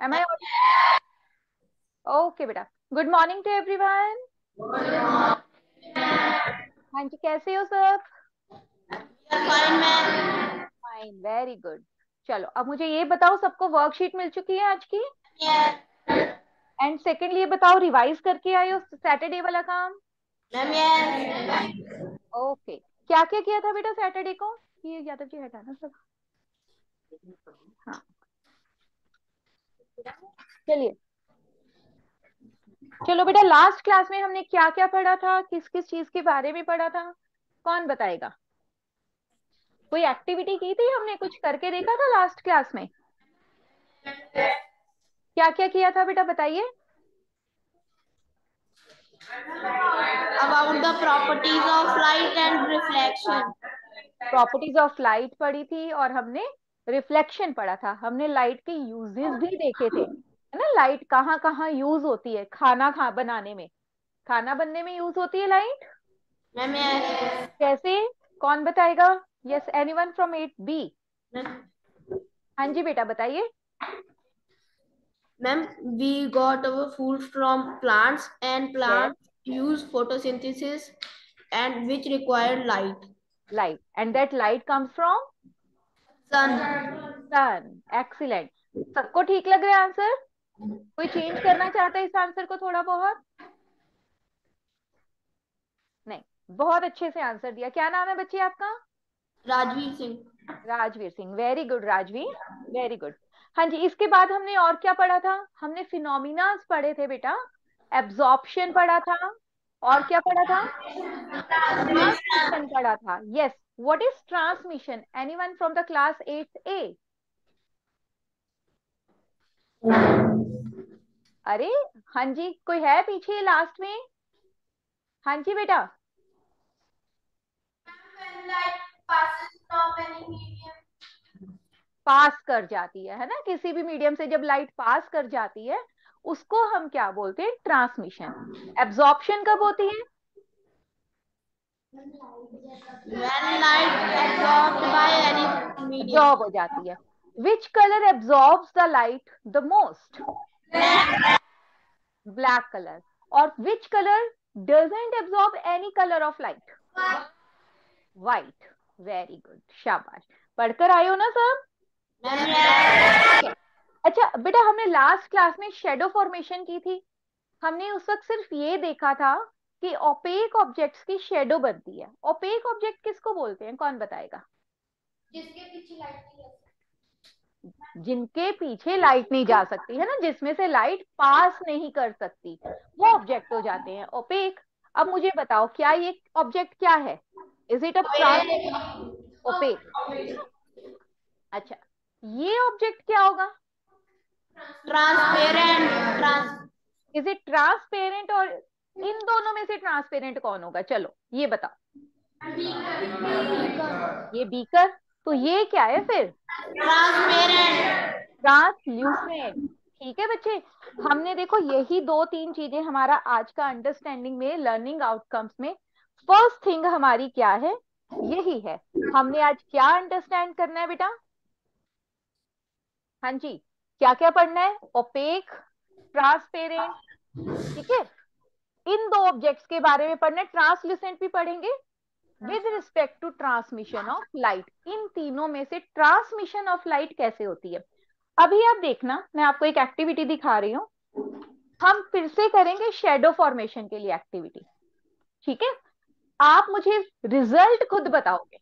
M I okay बेटा. Good morning to everyone हाँ जी कैसे हो सब? फाइन वेरी गुड चलो अब मुझे ये बताओ सबको वर्कशीट मिल चुकी है आज की? And yes. सेकेंडली ये बताओ रिवाइज करके आए हो सैटरडे वाला काम? ओके क्या क्या किया था बेटा सैटरडे को? ये यादव जी हटाना सब। हाँ। चलिए। चलो बेटा लास्ट क्लास में हमने क्या क्या पढ़ा था? किस किस चीज़ के बारे में पढ़ा था? कौन बताएगा? कोई एक्टिविटी की थी हमने? कुछ करके देखा था लास्ट क्लास में? क्या क्या किया था बेटा बताइए। About the properties of light and reflection. Properties of light पढ़ी थी और हमने रिफ्लेक्शन पढ़ा था। हमने लाइट के यूजेस भी देखे थे। है ना? लाइट कहाँ कहाँ यूज़ होती है खाना खा बनाने में। खाना बनने में यूज़ होती है लाइट मैम कैसे? कौन बताएगा? Yes anyone from eight B हाँ जी बेटा बताइए। Ma'am we got our food from plants and plants use photosynthesis and which require light. Light and that light comes from sun. Sun excellent सबको ठीक लग रहा है आंसर कोई चेंज करना चाहता है इस आंसर को थोड़ा बहुत? नहीं. बहुत अच्छे से आंसर दिया. क्या नाम है बच्चे आपका? Rajveer Singh. Rajveer Singh. Very good Rajveer. Very good हाँ जी इसके बाद हमने और क्या पढ़ा था? हमने फिनोमिनास पढ़े थे बेटा. एब्जॉर्प्शन पढ़ा था. और क्या पढ़ा था? पढ़ा था. Yes is transmission anyone from the class eight A अरे हाँ जी, कोई है पीछे लास्ट में? हाँ जी बेटा। पास कर जाती है है ना? किसी भी मीडियम से जब लाइट पास कर जाती है, उसको हम क्या बोलते हैं? ट्रांसमिशन एब्जॉर्प्शन कब होती है when light absorbed by any medium absorb हो जाती है। Which colour absorbs the light the most black colour और which colour doesn't absorb any colour of light white very good शाबाश। पढ़कर आए हो ना सब अच्छा बेटा, हमने लास्ट क्लास में शेडो फॉर्मेशन की थी। हमने उस वक्त सिर्फ़ ये देखा था कि ओपेक ऑब्जेक्ट्स की शेडो बनती है। ओपेक ऑब्जेक्ट किसको बोलते हैं? कौन बताएगा? जिसके पीछे लाइट नहीं जिनके पीछे लाइट नहीं जा सकती है ना? जिसमें से लाइट पास नहीं कर सकती। वो ऑब्जेक्ट हो जाते हैं ओपेक अब मुझे बताओ क्या ये ऑब्जेक्ट क्या है? इज़ इट अ ओपेक अच्छा ये ऑब्जेक्ट क्या होगा? Transparent trans is it transparent और इन दोनों में से ट्रांसपेरेंट कौन होगा? चलो, ये बताओ। ये बीकर तो ये क्या है फिर? ट्रांसल्यूसेंट ठीक है बच्चे? हमने देखो, यही दो तीन चीज़ें हमारा आज का अंडरस्टैंडिंग में लर्निंग आउटकम्स में। फ़र्स्ट थिंग हमारी क्या है? यही है। हमने आज क्या अंडरस्टैंड करना है बेटा? हाँ जी क्या क्या पढ़ना है? ओपेक ट्रांसपेरेंट ठीक है? इन दो ऑब्जेक्ट्स के बारे में पढ़ना ट्रांसल्यूसेंट भी पढ़ेंगे with respect to transmission of light इन तीनों में से ट्रांसमिशन ऑफ़ लाइट कैसे होती है? अभी आप देखना मैं आपको एक एक्टिविटी दिखा रही हूँ। हम फिर से करेंगे शेडो फॉर्मेशन के लिए एक्टिविटी ठीक है? आप मुझे रिज़ल्ट खुद बताओगे।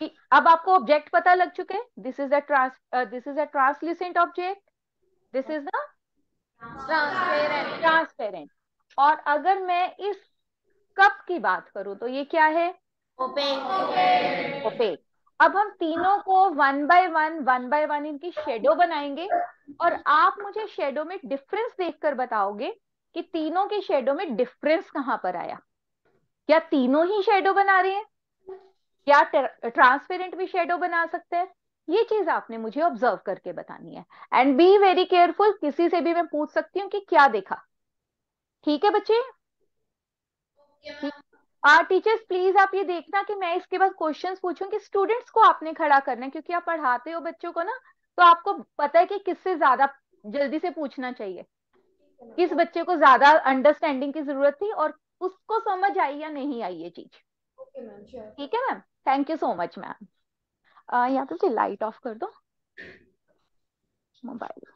कि अब आपको ऑब्जेक्ट पता लग चुके हैं। This is a trans this is a translucent object this is the transparent transparent और अगर मैं इस कप की बात करूँ तो ये क्या है? ओपेक ओपेक अब हम तीनों को one by one one by one इनकी शेडो बनाएँगे और आप मुझे शेडो में डिफरेंस देखकर बताओगे कि तीनों के शेडो में डिफरेंस कहाँ पर आया। क्या तीनों ही शेडो बना रहे हैं? क्या ट्रांसपेरेंट भी शेडो बना सकते हैं? ये चीज़ आपने मुझे ऑब्ज़र्व करके बतानी है। एंड बी वेरी केयरफुल किसी से भी मैं पूछ सकती हूँ कि क्या देखा। ठीक है बच्चे? टीचर्स प्लीज़ आप ये देखना कि मैं इसके बाद क्वेश्चंस पूछूँ कि स्टूडेंट्स को आपने खड़ा करना है क्योंकि आप पढ़ाते हो बच्चों को ना तो आपको पता है कि किससे ज़्यादा जल्दी से पूछना चाहिए। किस बच्चे को ज़्यादा अंडरस्टैंडिंग की ज़रूरत थी और उसको समझ आई या नहीं आई ये चीज़। ठीक है ma'am? Thank you so much ma'am यहाँ पे लाइट ऑफ़ कर दो। मोबाइल।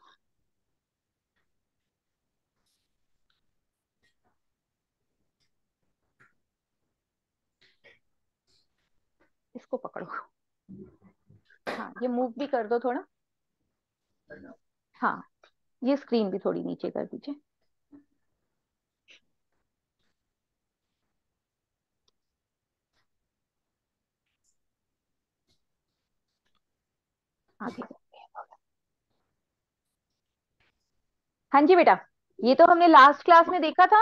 इसको पकड़ो। हाँ ये मूव भी कर दो थोड़ा। हाँ ये स्क्रीन भी थोड़ी नीचे कर दीजिए। आगे हाँ। जी बेटा, ये तो हमने लास्ट क्लास में देखा था।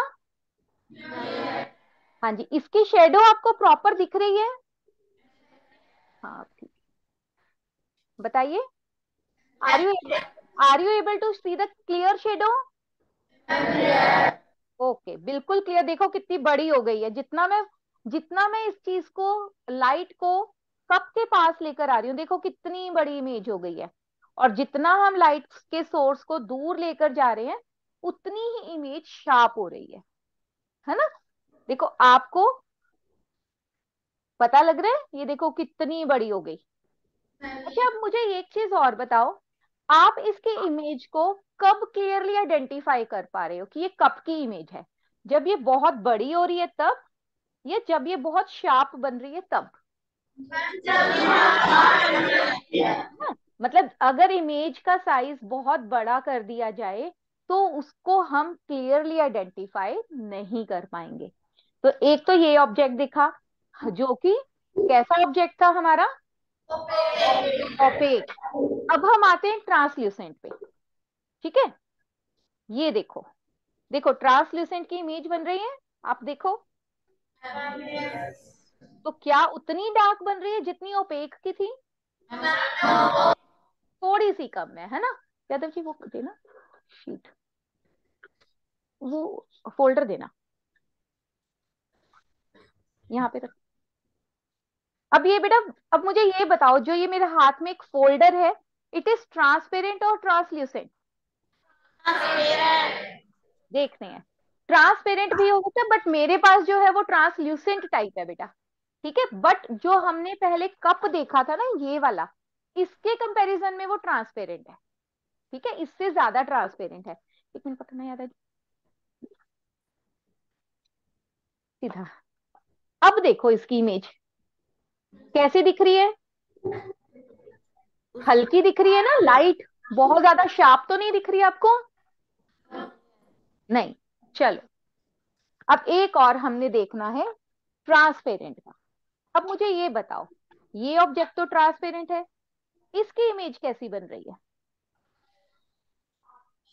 हाँ जी, इसकी शेडो आपको प्रॉपर दिख रही है। हाँ ठीक। बताइए। Are you are you able to see the clear shadow okay बिल्कुल क्लियर देखो कितनी बड़ी हो गई है। जितना मैं जितना मैं इस चीज़ को लाइट को कप के पास लेकर आ रही हूँ, देखो कितनी बड़ी इमेज हो गई है। और जितना हम लाइट के सोर्स को दूर लेकर जा रहे हैं, उतनी ही इमेज शार्प हो रही है। है ना? देखो आपको पता लग रहा है? ये देखो कितनी बड़ी हो गई। अच्छा अब मुझे एक चीज़ और बताओ। आप इसके इमेज को कब क्लियरली आइडेंटिफाई कर पा रहे हो कि ये कब की इमेज है? जब ये बहुत बड़ी हो रही है तब? या जब ये बहुत शार्प बन रही है तब? हाँ, मतलब अगर इमेज का साइज़ बहुत बड़ा कर दिया जाए तो उसको हम क्लियरली आइडेंटिफाई नहीं कर पाएँगे। तो एक तो ये ऑब्जेक्ट दिखा जो कि कैसा ऑब्जेक्ट था हमारा? ओपेक अब हम आते हैं ट्रांसल्यूसेंट पे। ठीक है? ये देखो। देखो ट्रांसल्यूसेंट की इमेज बन रही है। आप देखो। तो क्या उतनी डार्क बन रही है जितनी ओपेक की थी? थोड़ी सी कम है है ना? यादव जी वो देना। शीट वो फोल्डर देना। यहाँ पे रख अब ये बेटा, अब मुझे ये बताओ, जो ये मेरे हाथ में एक फोल्डर है इट इज़ ट्रांसपेरेंट और ट्रांसल्यूसेंट देखते हैं। ट्रांसपेरेंट भी हो सकता है बट मेरे पास जो है वो ट्रांसल्यूसेंट टाइप है बेटा। ठीक है? बट जो हमने पहले कप देखा था ना, ये वाला, इसके कंपैरिजन में वो ट्रांसपेरेंट है। ठीक है? इससे ज़्यादा ट्रांसपेरेंट है। एक मिनट पकड़ना याद है? सीधा। अब देखो इसकी इमेज कैसी दिख रही है? हल्की दिख रही है ना? लाइट बहुत ज़्यादा शार्प तो नहीं दिख रही आपको? नहीं। चलो। अब एक और हमने देखना है ट्रांसपेरेंट का। अब मुझे ये बताओ ये ऑब्जेक्ट तो ट्रांसपेरेंट है। इसकी इमेज कैसी बन रही है?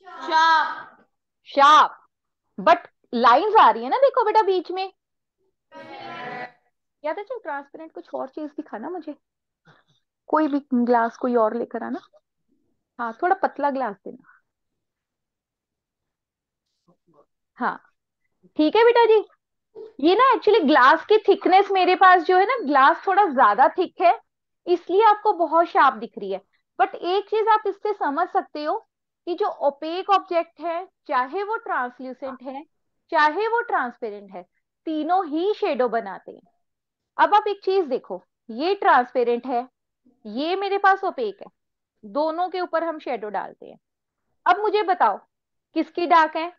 शार्प शार्प बट लाइंस आ रही है ना देखो बेटा बीच में। याद है चल ट्रांसपेरेंट कुछ और चीज़ दिखाना मुझे? कोई भी ग्लास कोई और लेकर आना। हाँ थोड़ा पतला ग्लास देना। हाँ। ठीक है बेटा जी। ये ना एक्चुअली ग्लास की थिकनेस मेरे पास जो है ना ग्लास थोड़ा ज़्यादा थिक है, इसलिए आपको बहुत शार्प दिख रही है। बट एक चीज़ आप इससे समझ सकते हो कि जो ओपेक ऑब्जेक्ट है, चाहे वो ट्रांसल्यूसेंट है, चाहे वो ट्रांसपेरेंट है, तीनों ही शेडो बनाते हैं। अब आप एक चीज़ देखो, ये ट्रांसपेरेंट है, ये मेरे पास ओपेक है, दोनों के ऊपर हम शेडो डालते हैं। अब मुझे बताओ, किसकी डार्क है?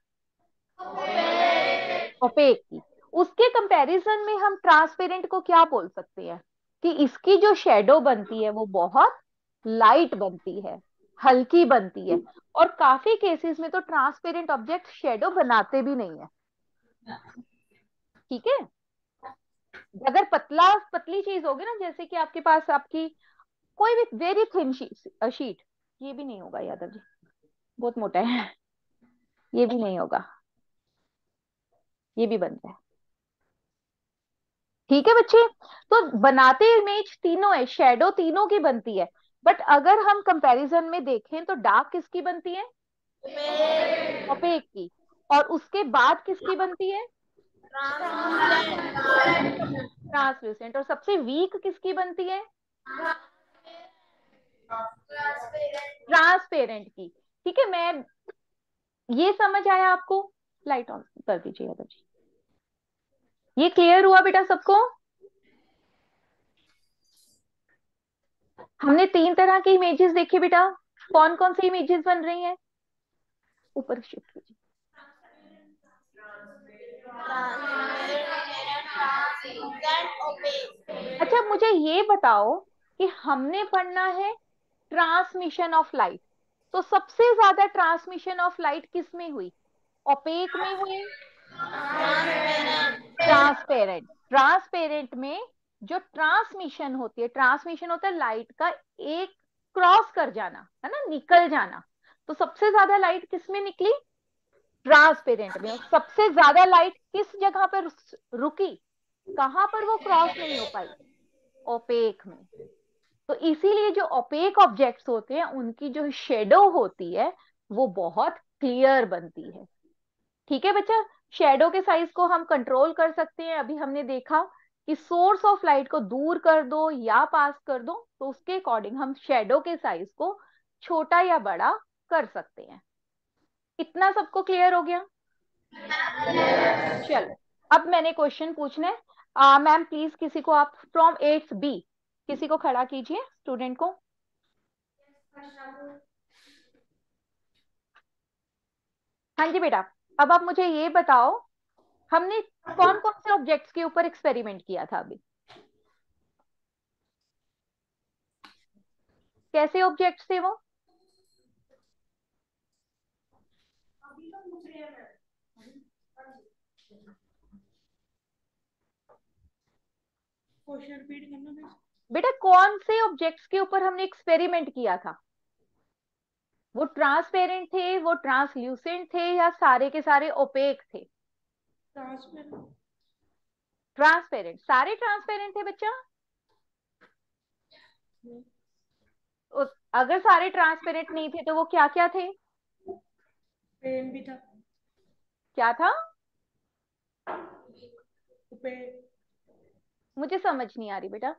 ओपेक की। उसके कंपैरिजन में हम ट्रांसपेरेंट को क्या बोल सकते हैं? कि इसकी जो शेडो बनती है, वो बहुत लाइट बनती है, हल्की बनती है। और काफ़ी केसेस में तो ट्रांसपेरेंट ऑब्जेक्ट शेडो बनाते भी नहीं है। ठीक है? अगर पतला पतली चीज़ होगी ना जैसे कि आपके पास आपकी कोई भी वेरी थिन शीट ये भी नहीं होगा यादव जी। बहुत मोटा है। ये भी नहीं होगा। ये भी बन जाए ठीक है बच्चे? तो बनाते इमेज तीनों है शेडो तीनों की बनती है। बट अगर हम कंपैरिजन में देखें तो डार्क किसकी बनती है? ओपेक की। और उसके बाद किसकी बनती है? ट्रांसलूसेंट। और सबसे वीक किसकी बनती है? ट्रांसपेरेंट की। ठीक है, मैं ये समझ आया आपको? लाइट ऑन कर दीजिएगा जी। ये क्लियर हुआ बेटा सबको? हमने तीन तरह की इमेजेस देखी बेटा। कौन कौन सी इमेजेस बन रही हैं? ऊपर शिफ्ट कीजिए। अच्छा मुझे ये बताओ कि हमने पढ़ना है ट्रांसमिशन ऑफ़ लाइट। तो सबसे ज़्यादा ट्रांसमिशन ऑफ़ लाइट किसमें हुई? ओपेक में हुई? ट्रांसपेरेंट। ट्रांसपेरेंट में जो ट्रांसमिशन होती है, ट्रांसमिशन होता है लाइट का एक क्रॉस कर जाना, है ना, निकल जाना। तो सबसे ज़्यादा लाइट किसमें निकली? ट्रांसपेरेंट में। सबसे ज़्यादा लाइट किस जगह पर रुकी? कहाँ पर वो क्रॉस नहीं हो पाई? ओपेक में। तो इसीलिए जो ओपेक ऑब्जेक्ट्स होते हैं उनकी जो शेडो होती है वो बहुत क्लियर बनती है। ठीक है बच्चा? शेडो के साइज़ को हम कंट्रोल कर सकते हैं। अभी हमने देखा कि सोर्स ऑफ़ लाइट को दूर कर दो या पास कर दो तो उसके अकॉर्डिंग हम शेडो के साइज़ को छोटा या बड़ा कर सकते हैं। इतना सबको क्लियर हो गया? चलो, अब मैंने क्वेश्चन पूछना मैम प्लीज़ किसी को आप फ्रॉम एट्थ बी किसी को खड़ा कीजिए स्टूडेंट को। हाँ जी बेटा, अब आप मुझे ये बताओ, हमने कौन कौन से ऑब्जेक्ट्स के ऊपर एक्सपेरिमेंट किया था अभी? कैसे ऑब्जेक्ट्स थे वो? बेटा कौन से ऑब्जेक्ट्स के ऊपर हमने एक्सपेरिमेंट किया था? वो ट्रांसपेरेंट थे वो ट्रांसल्यूसेंट थे या सारे के सारे ओपेक थे? ट्रांसपेरेंट सारे ट्रांसपेरेंट थे बच्चा? अगर सारे ट्रांसपेरेंट नहीं थे तो वो क्या क्या थे? पेन भी था। क्या था? मुझे समझ नहीं आ रही बेटा।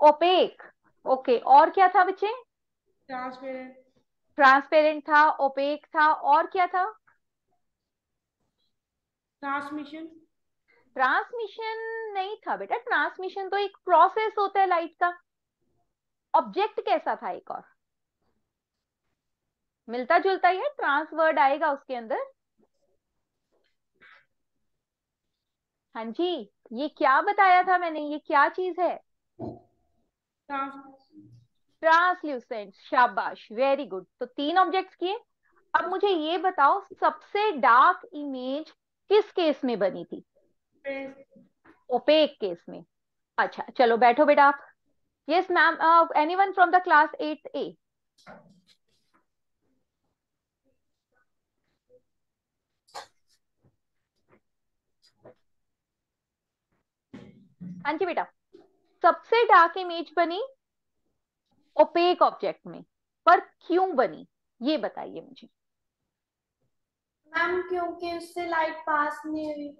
ओपेक। ओके और क्या था बच्चे? ट्रांसपेरेंट। ट्रांसपेरेंट था ओपेक था और क्या था? ट्रांसमिशन। ट्रांसमिशन नहीं था बेटा। ट्रांसमिशन तो एक प्रोसेस होता है लाइट का। ऑब्जेक्ट कैसा था एक और? मिलता जुलता ही है ट्रांस वर्ड आएगा उसके अंदर। हाँ जी, ये क्या बताया था मैंने? ये क्या चीज़ है? ट्रांसल्यूसेंट, शाबाश, वेरी गुड। तो तीन ऑब्जेक्ट्स किए। अब मुझे ये बताओ, सबसे डार्क इमेज किस केस में बनी थी? ओपेक केस में। अच्छा चलो बैठो बेटा आप। Yes ma'am any one from the class eight A हाँ जी बेटा। सबसे डार्क इमेज बनी ओपेक ऑब्जेक्ट में पर क्यों बनी ये बताइए मुझे। मैम क्योंकि उससे लाइट पास नहीं हुई।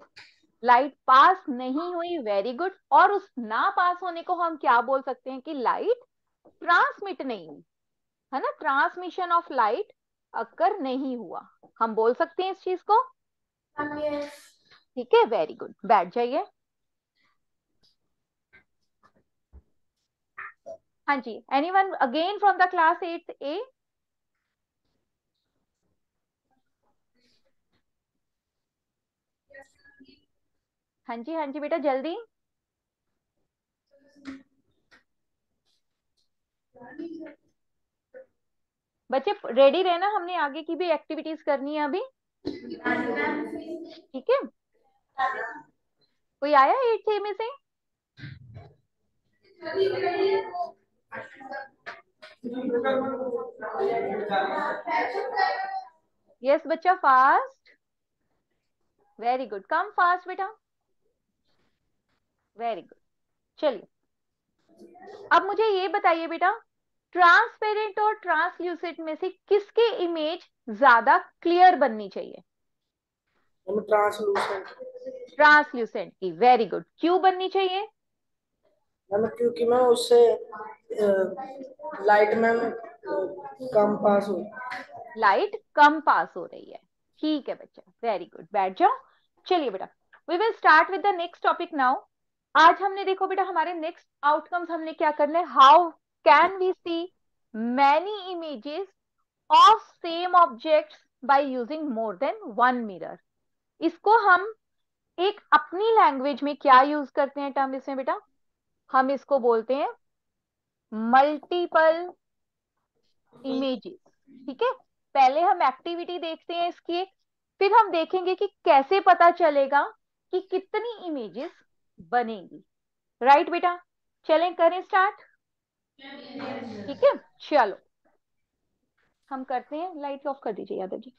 लाइट पास नहीं हुई वेरी गुड और उस ना पास होने को हम क्या बोल सकते हैं कि लाइट ट्रांसमिट नहीं हुई। है ना? ट्रांसमिशन ऑफ़ लाइट अकर नहीं हुआ। हम बोल सकते हैं इस चीज़ को? ठीक है वेरी गुड बैठ जाइए। हाँ जी any one again from the class eight A हाँ जी हाँ जी बेटा, जल्दी। बच्चे रेडी रहना, हमने आगे की भी एक्टिविटीज़ करनी है अभी। ठीक है? कोई आया एट ए में से? यस बच्चा fast very good come fast बेटा. वेरी गुड चलिए। अब मुझे ये बताइए बेटा ट्रांसपेरेंट और ट्रांसल्यूसिड में से किसकी इमेज ज़्यादा क्लियर बननी चाहिए? ट्रांसलूसेंट ट्रांसल्यूसेंट की। वेरी गुड क्यों बननी चाहिए? मैम, क्योंकि मैं उससे लाइट में कम पास हो। लाइट कम पास हो रही है। ठीक है बच्चा वेरी गुड बैठ जाओ। चलिए बेटा we will start with the next topic now आज हमने देखो बेटा, हमारे नेक्स्ट आउटकम्स हमने क्या करने how can we see many images of same objects by using more than one mirror इसको हम एक अपनी लैंग्वेज में क्या यूज़ करते हैं टर्म इसमें बेटा? हम इसको बोलते हैं मल्टीपल इमेजेस ठीक है? पहले हम एक्टिविटी देखते हैं इसकी फिर हम देखेंगे कि कैसे पता चलेगा कि कितनी इमेजेस बनेगी। राइट right, बेटा? चलें करें स्टार्ट ठीक है? चलो। हम करते हैं। लाइट ऑफ़ कर दीजिए यादव जी।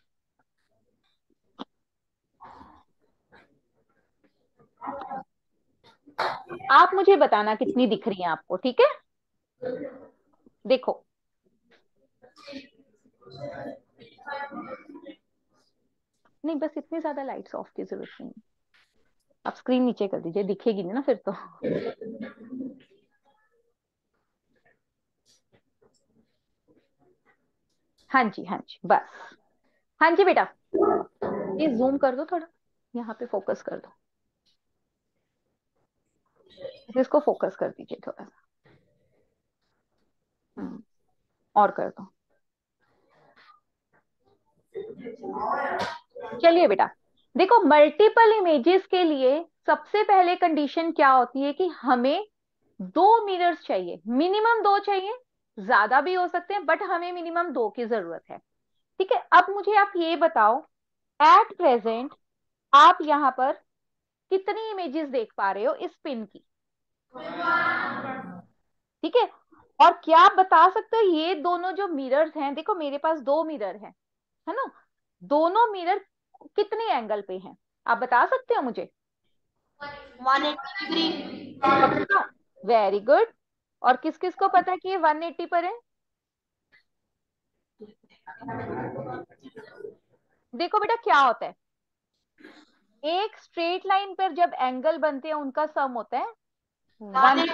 आप मुझे बताना कितनी दिख रही है आपको, ठीक है? देखो। नहीं, बस इतनी ज़्यादा लाइट्स ऑफ़ की ज़रूरत नहीं आप स्क्रीन नीचे कर दीजिए, दिखेगी नहीं ना फिर तो। हाँ जी हाँ जी, बस। हाँ जी बेटा। ये जूम कर दो थोड़ा। यहाँ पे फोकस कर दो। इसको फोकस कर दीजिए थोड़ा सा। हम्म, और कर दो। चलिए बेटा देखो मल्टीपल इमेजेस के लिए सबसे पहले कंडीशन क्या होती है कि हमें दो मिरर्स चाहिए। मिनिमम दो चाहिए ज़्यादा भी हो सकते हैं बट हमें मिनिमम दो की ज़रूरत है। ठीक है अब मुझे आप ये बताओ एट प्रेजेंट आप यहाँ पर कितनी इमेजेस देख पा रहे हो इस पिन की? ठीक है? और क्या आप बता सकते हो ये दोनों जो मिरर्स हैं देखो मेरे पास दो मिरर हैं है ना? दोनों मिरर कितने एंगल पे हैं? आप बता सकते हो मुझे? वेरी गुड और किस किस को पता है कि ये 180 पर है? देखो बेटा क्या होता है? एक स्ट्रेट लाइन पर जब एंगल बनते हैं उनका सम होता है वन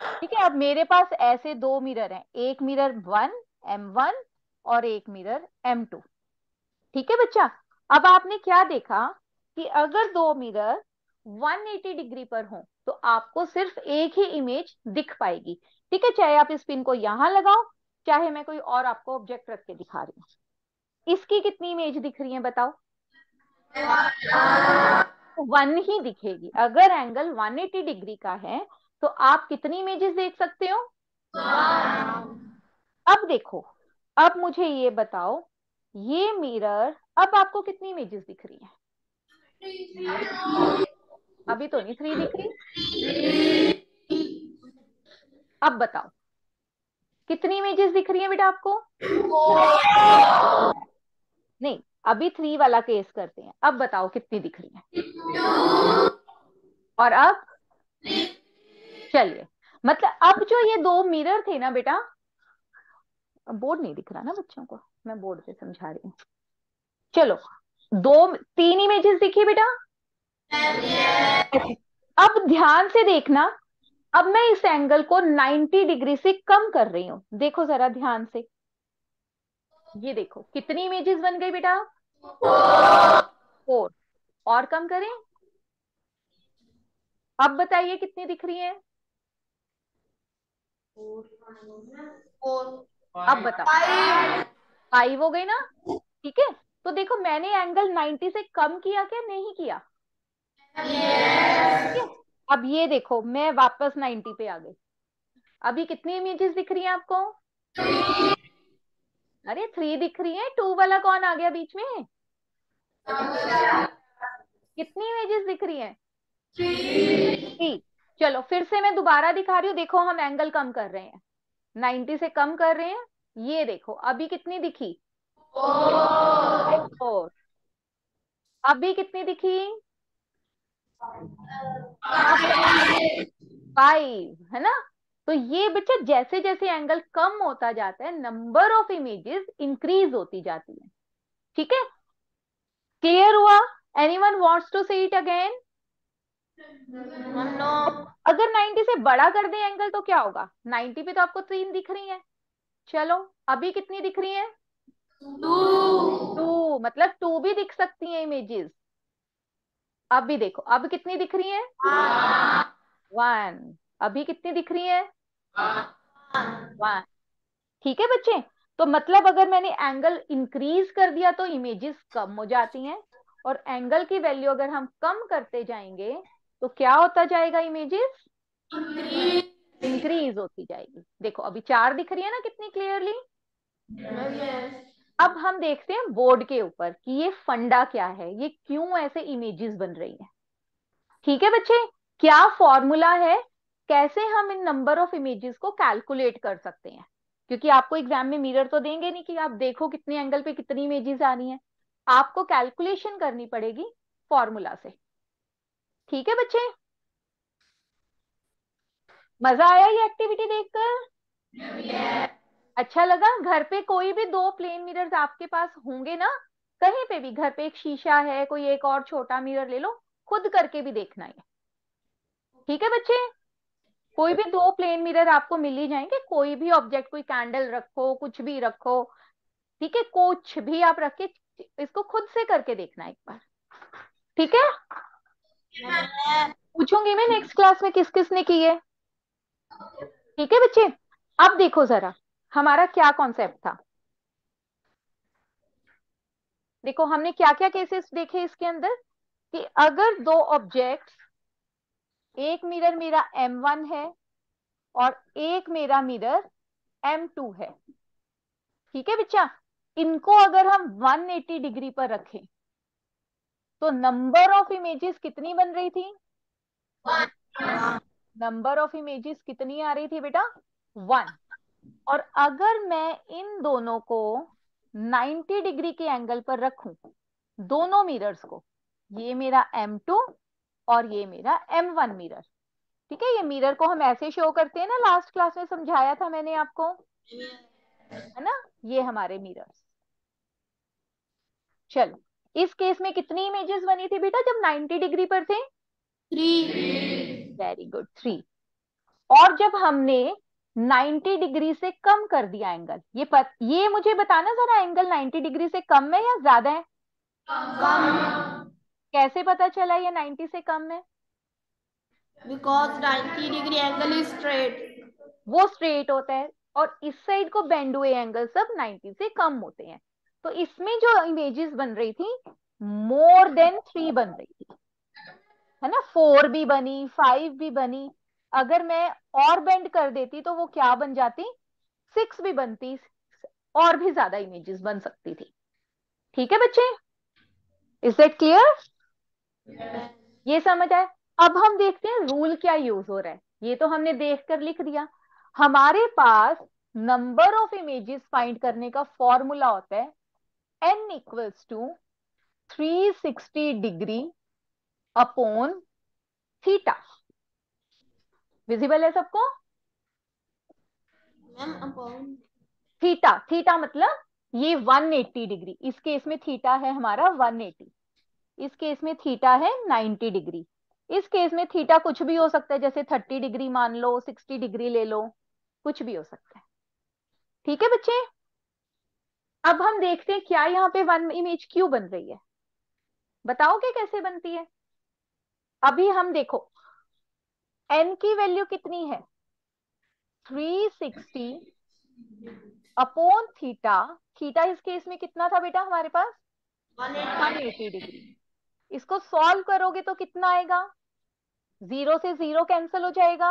ठीक है अब मेरे पास ऐसे दो मिरर हैं। एक मिरर वन एम वन और एक मिरर एम टू ठीक है बच्चा? अब आपने क्या देखा कि अगर दो मिरर 180 डिग्री पर हो तो आपको सिर्फ़ एक ही इमेज दिख पाएगी। ठीक है चाहे आप इस पिन को यहाँ लगाओ चाहे मैं कोई और आपको ऑब्जेक्ट रख के दिखा रही हूँ। इसकी कितनी इमेज दिख रही है बताओ? वन ही दिखेगी। अगर एंगल 180 डिग्री का है तो आप कितनी इमेजेस देख सकते हो? अब देखो अब मुझे ये बताओ ये मिरर अब आपको कितनी इमेजेस दिख रही है? अभी तो नहीं थ्री दिख रही। अब बताओ कितनी इमेजेस दिख रही है बेटा आपको? नहीं अभी थ्री वाला केस करते हैं। अब बताओ कितनी दिख रही है? और अब? चलिए मतलब अब जो ये दो मिरर थे ना बेटा बोर्ड नहीं दिख रहा ना बच्चों को, मैं बोर्ड पे समझा रही हूँ। चलो, दो, तीन इमेजेस दिखी बेटा? अब ध्यान से देखना, अब मैं इस एंगल को 90 डिग्री से कम कर रही हूँ। देखो जरा ध्यान से। ये देखो, कितनी इमेजेस बन गई बेटा? फोर और कम करें? अब बताइए कितनी दिख रही है? अब बताओ। फाइव हो गई ना? ठीक है? तो देखो, मैंने एंगल 90 से कम किया क्या? नहीं किया? yes. अब ये देखो, मैं वापस 90 पे आ गई। अभी कितनी इमेजेस दिख रही हैं आपको? अरे थ्री दिख रही है। टू वाला कौन आ गया बीच में? कितनी इमेजेस दिख रही है? थ्री। चलो फिर से मैं दोबारा दिखा रही हूँ। देखो हम एंगल कम कर रहे हैं। 90 से कम कर रहे हैं। ये देखो अभी कितनी दिखी? फोर। अभी कितनी दिखी? फाइव। है ना? तो ये बच्चे जैसे जैसे एंगल कम होता जाता है नंबर ऑफ़ इमेजेस इंक्रीज होती जाती है। ठीक है? क्लियर हुआ? Any one wants to see it again अगर 90 से बड़ा कर दे एंगल तो क्या होगा? 90 पे तो आपको तीन दिख रही है। चलो अभी कितनी दिख रही है? टू टू मतलब टू भी दिख सकती हैं इमेजेस अब भी देखो अब कितनी दिख रही है? वन अभी कितनी दिख रही है? वन ठीक है बच्चे? तो मतलब अगर मैंने एंगल इंक्रीज कर दिया तो इमेजेस कम हो जाती हैं। और एंगल की वैल्यू अगर हम कम करते जाएँगे तो क्या होता जाएगा इमेजेस इंक्रीज होती जाएगी। देखो अभी चार दिख रही है ना कितनी क्लियरली अब हम देखते हैं बोर्ड के ऊपर कि ये फंडा क्या है ये क्यों ऐसे इमेजेस बन रही है। ठीक है बच्चे? क्या फॉर्मूला है? कैसे हम इन नंबर ऑफ़ इमेजेस को कैलकुलेट कर सकते हैं? क्योंकि आपको एग्ज़ाम में मिरर तो देंगे नहीं कि आप देखो कितने एंगल पे कितनी इमेजेस आ रही हैं। आपको कैलकुलेशन करनी पड़ेगी फॉर्मूला से। ठीक है बच्चे? मज़ा आया ये एक्टिविटी देखकर? अच्छा लगा, घर पे कोई भी दो प्लेन मिरर्स आपके पास होंगे ना, कहीं पे भी, घर पे एक शीशा है, कोई एक और छोटा मिरर ले लो, खुद करके भी देखना है। ठीक है बच्चे? कोई भी दो प्लेन मिरर आपको मिल ही जाएँगे, कोई भी ऑब्जेक्ट कोई कैंडल रखो, कुछ भी रखो, ठीक है, कुछ भी आप रख के इसको खुद से करके देखना एक बार। ठीक है? पूछूँगी मैं नेक्स्ट क्लास में किस किस ने की है। ठीक है बच्चे? अब देखो जरा, हमारा क्या कॉन्सेप्ट था? देखो, हमने क्या क्या केसेस देखे इसके अंदर? कि अगर दो ऑब्जेक्ट्स एक मिरर मेरा M1 है और एक मेरा मिरर M2 है। ठीक है बच्चा? इनको अगर हम 180 डिग्री पर रखें तो नंबर ऑफ़ इमेजेस कितनी बन रही थी? नंबर ऑफ़ इमेजेस कितनी आ रही थी बेटा? वन और अगर मैं इन दोनों को 90 डिग्री के एंगल पर रखूँ, दोनों मिरर्स को, ये मेरा M2 और ये मेरा M1 मिरर ठीक है, ये मिरर को हम ऐसे शो करते हैं ना लास्ट क्लास में समझाया था मैंने आपको, है ना? ये हमारे मिरर्स चलो इस केस में कितनी इमेजेस बनी थी बेटा जब 90 डिग्री पर थे? थ्री वेरी गुड थ्री और जब हमने 90 डिग्री से कम कर दिया एंगल ये पत, ये मुझे बताना जरा एंगल 90 डिग्री से कम है या ज़्यादा है? कम। कैसे पता चला ये 90 से कम है? Because 90 degree angle is straight वो स्ट्रेट होता है और इस साइड को बेंड हुए एंगल सब 90 से कम होते हैं। तो इसमें जो इमेजेस बन रही थी मोर देन थ्री बन रही थी। है ना? फोर भी बनी फाइव भी बनी। अगर मैं और बेंड कर देती तो वो क्या बन जाती? सिक्स भी बनती और भी ज़्यादा इमेजेस बन सकती थी। ठीक है बच्चे? इज़ दैट क्लियर ये समझ आए अब हम देखते हैं रूल क्या यूज़ हो रहा है। ये तो हमने देख कर लिख दिया। हमारे पास नंबर ऑफ़ इमेजेस फाइंड करने का फॉर्मूला होता है। N equals to 360 degree upon theta visible है सबको? मैम अपॉन थीटा थीटा मतलब ये 180 डिग्री इस केस में थीटा है हमारा 180 इस केस में थीटा है 90 डिग्री इस केस में थीटा कुछ भी हो सकता है जैसे 30 डिग्री मान लो 60 डिग्री ले लो कुछ भी हो सकता है। ठीक है बच्चे? अब हम देखते हैं क्या यहाँ पे वन इमेज क्यों बन रही है। बताओगे कैसे बनती है। अभी हम देखो एन की वैल्यू कितनी है। 360 अपॉन थीटा थीटा इस केस में कितना था बेटा हमारे पास। 180 डिग्री इसको सॉल्व करोगे तो कितना आएगा। ज़ीरो से ज़ीरो कैंसिल हो जाएगा।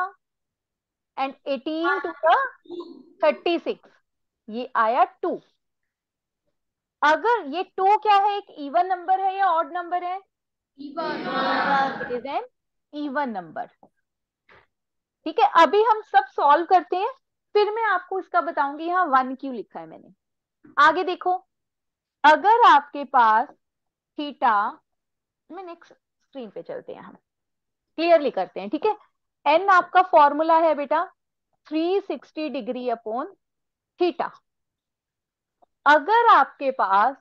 एंड 18 टू थर्टी सिक्स ये आया टू अगर ये टू क्या है? एक इवन नंबर है या ऑड नंबर है? एन इवन नंबर ठीक है अभी हम सब सॉल्व करते हैं फिर मैं आपको इसका बताऊँगी यहाँ वन क्यू लिखा है मैंने। आगे देखो अगर आपके पास थीटा में नेक्स्ट स्क्रीन पे चलते हैं हम। क्लियरली करते हैं ठीक है? एन आपका फॉर्मूला है बेटा 360 डिग्री अपॉन थीटा अगर आपके पास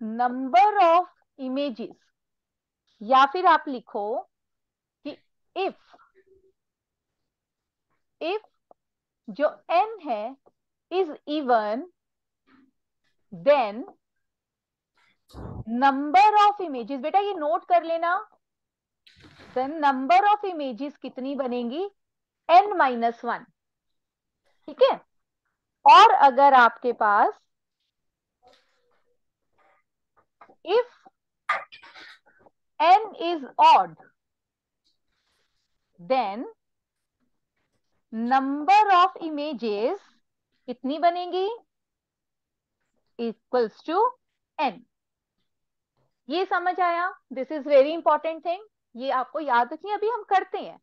नंबर ऑफ़ इमेजेस या फिर आप लिखो कि इफ़ इफ़ जो एन है is even then number of images बेटा ये नोट कर लेना देन नंबर ऑफ़ इमेजेस कितनी बनेंगी? एन माइनस वन ठीक है? और अगर आपके पास if n is odd, then number of images कितनी बनेगी? Equals to n. ये समझ आया? This is very important thing ये आपको याद रखिए, अभी हम करते हैं,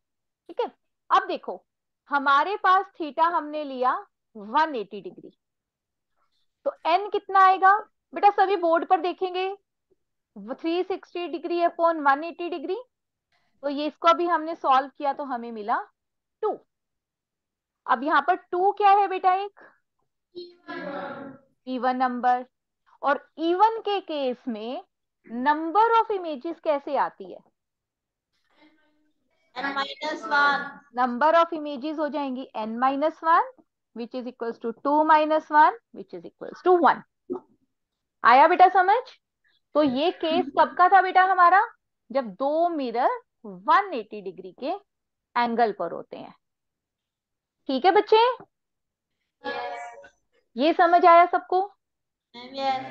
ठीक है? अब देखो, हमारे पास थीटा हमने लिया 180 डिग्री। तो n कितना आएगा? बेटा सभी बोर्ड पर देखेंगे। 360 डिग्री अपॉन 180 डिग्री। तो ये इसको अभी हमने सॉल्व किया तो हमें मिला टू। अब यहाँ पर टू क्या है बेटा एक? इवन नंबर और इवन के केस में नंबर ऑफ़ इमेजेस कैसे आती है? N minus one number of images हो जाएँगी N minus one which is equals to two minus one which is equals to one आया बेटा समझ? तो ये केस कब का था बेटा हमारा? जब दो मिरर 180 डिग्री के एंगल पर होते हैं। ठीक है बच्चे? ये समझ आया सबको? Yes.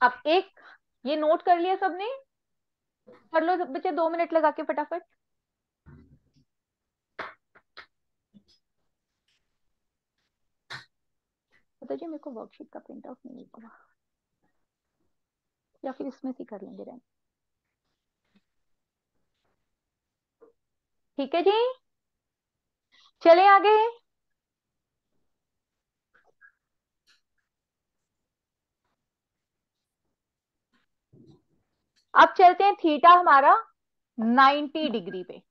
अब एक ये नोट कर लिया सबने? कर लो बच्चे दो मिनट लगा के फटाफट। पता जी मेरे को वर्कशीट का प्रिंट आउट नहीं मिल या फिर इसमें से कर लेंगे रैम ठीक है जी? चले आगे। अब चलते हैं थीटा हमारा 90 डिग्री पे।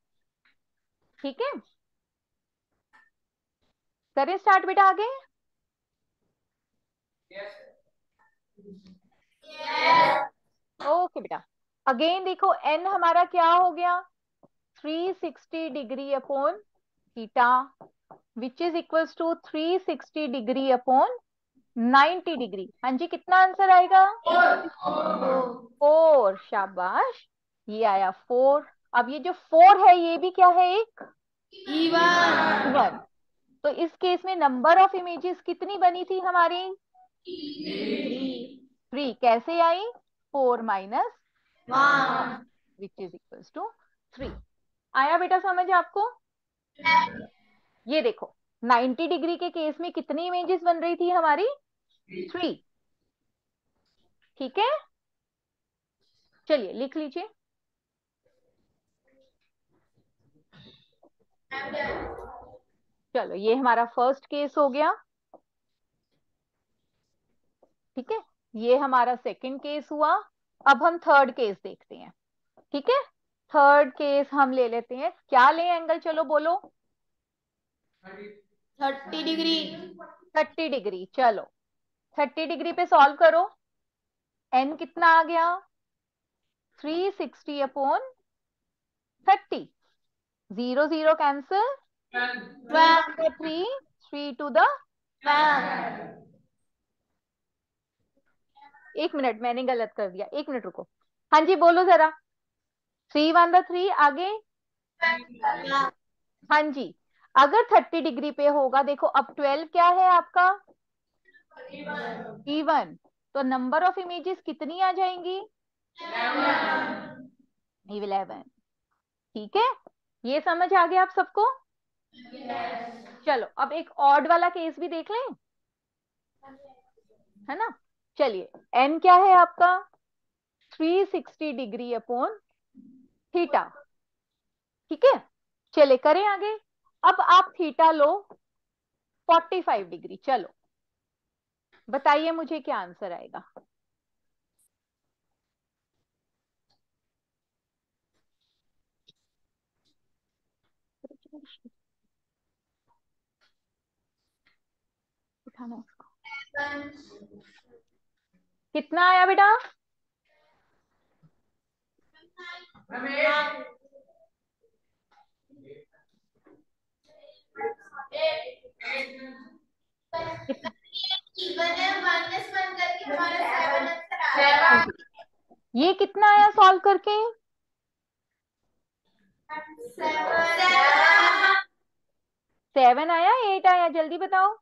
ठीक है? करें स्टार्ट बेटा आगे। ओके बेटा। अगेन देखो एन हमारा क्या हो गया? 360 degree upon theta which is equals to 360 degree upon 90 degree हाँ जी कितना आंसर आएगा? फोर शाबाश। ये आया फोर अब ये जो फोर है ये भी क्या है एक? Even वन तो इस केस में नंबर ऑफ़ इमेजेस कितनी बनी थी हमारी? थ्री कैसे आई? Four minus which is equals to three. आया बेटा समझ आपको? ये देखो 90 डिग्री के केस में कितनी इमेजेस बन रही थी हमारी? थ्री। ठीक है? चलिए लिख लीजिए। चलो ये हमारा फ़र्स्ट केस हो गया। ठीक है? ये हमारा सेकंड केस हुआ। अब हम थर्ड केस देखते हैं। ठीक है? थर्ड केस हम ले लेते हैं। क्या लें एंगल चलो बोलो। thirty degree thirty degree. चलो। थर्टी डिग्री पे सॉल्व करो। एन कितना आ गया? Three sixty upon thirty zero zero cancel three three two the एक मिनट, मैंने गलत कर दिया। एक मिनट रुको। हाँ जी, बोलो जरा। थ्री वन द थ्री आगे? हाँ जी। अगर थर्टी डिग्री पे होगा, देखो, अब ट्वेल्व क्या है आपका? इवन तो नंबर ऑफ़ इमेजेस कितनी आ जाएँगी? इलेवन ठीक है? ये समझ आ गया आप सबको? चलो, अब एक ऑड वाला केस भी देख लें। है ना? चलिए एन क्या है आपका? 360 डिग्री अपॉन थीटा ठीक है? चले करें आगे। अब आप थीटा लो 45 डिग्री चलो बताइए मुझे क्या आंसर आएगा। उठाना इसको कितना आया बेटा? ये कितना आया सॉल्व करके? सेवन आया एट आया जल्दी बताओ।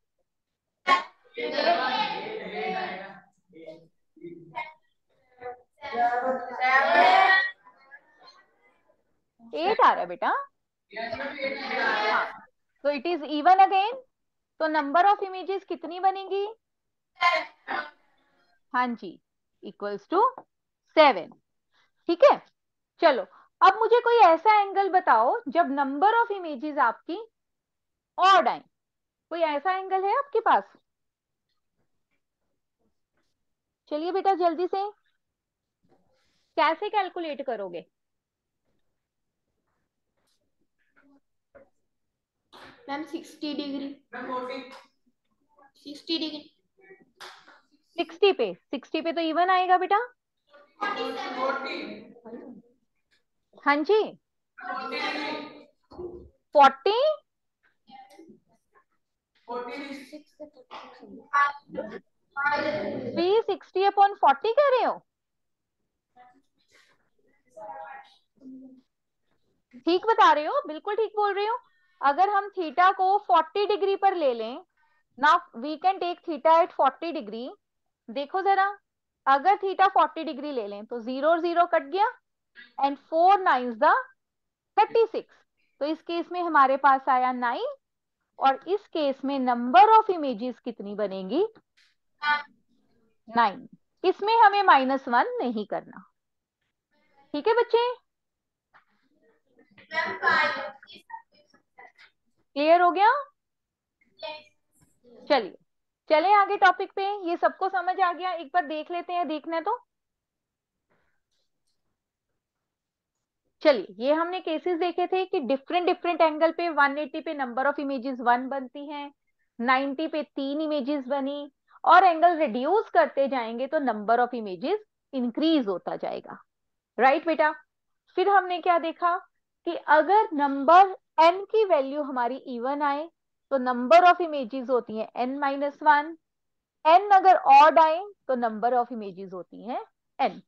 एट आ रहा है बेटा। हाँ। तो इट इज़ इवन अगेन तो नंबर ऑफ़ इमेजेस कितनी बनेगी? हाँ जी। इक्वल्स टू सेवन ठीक है? चलो। अब मुझे कोई ऐसा एंगल बताओ, जब नंबर ऑफ़ इमेजेस आपकी ऑड आए। कोई ऐसा एंगल है आपके पास? चलिए बेटा, जल्दी से। कैसे कैलकुलेट करोगे? Ma'am sixty degree. Sixty degree. Sixty पे। सिक्सटी पे तो इवन आएगा बेटा। हाँ जी। Forty three sixty upon forty कह रहे हो? ठीक बता रहे हो? बिल्कुल ठीक बोल रहे हो। अगर हम थीटा को 40 डिग्री पर ले लें, ना we can take theta at 40 degree देखो जरा, अगर थीटा 40 डिग्री ले लें तो ज़ीरो और ज़ीरो कट गया and four nine the thirty six तो इस केस में हमारे पास आया नाइन और इस केस में नंबर ऑफ़ इमेजेस कितनी बनेगी? नाइन इसमें हमें माइनस वन नहीं करना। ठीक है बच्चे? क्लियर हो गया? चलिए, चले आगे टॉपिक पे। ये सबको समझ आ गया। एक बार देख लेते हैं, देखना तो। चलिए, ये हमने केसेस देखे थे कि डिफरेंट डिफरेंट एंगल पे 180 पे नंबर ऑफ़ इमेजेस वन बनती हैं 90 पे तीन इमेजेस बनी, और एंगल रिड्यूस करते जाएँगे तो नंबर ऑफ़ इमेजेस इंक्रीज होता जाएगा। राइट right, बेटा? फिर हमने क्या देखा कि अगर नंबर एन की वैल्यू हमारी इवन आए तो नंबर ऑफ़ इमेजेस होती है एन माइनस वन एन अगर ऑड आए तो नंबर ऑफ़ इमेजेस होती हैं एन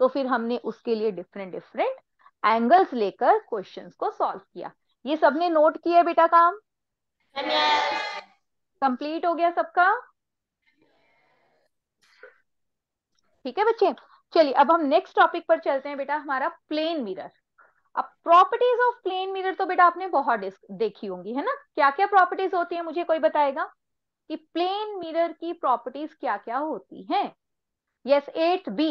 तो फिर हमने उसके लिए डिफरेंट डिफरेंट एंगल्स लेकर क्वेश्चंस को सॉल्व किया। ये सबने नोट किया बेटा काम? कंप्लीट हो गया सबका? ठीक है बच्चे? चलिए, अब हम नेक्स्ट टॉपिक पर चलते हैं बेटा, हमारा प्लेन मिरर अब प्रॉपर्टीज़ ऑफ़ प्लेन मिरर तो बेटा आपने बहुत देखी होंगी, है ना? क्या क्या प्रॉपर्टीज़ होती है, मुझे कोई बताएगा? कि प्लेन मिरर की प्रॉपर्टीज़ क्या क्या होती हैं? Yes eight B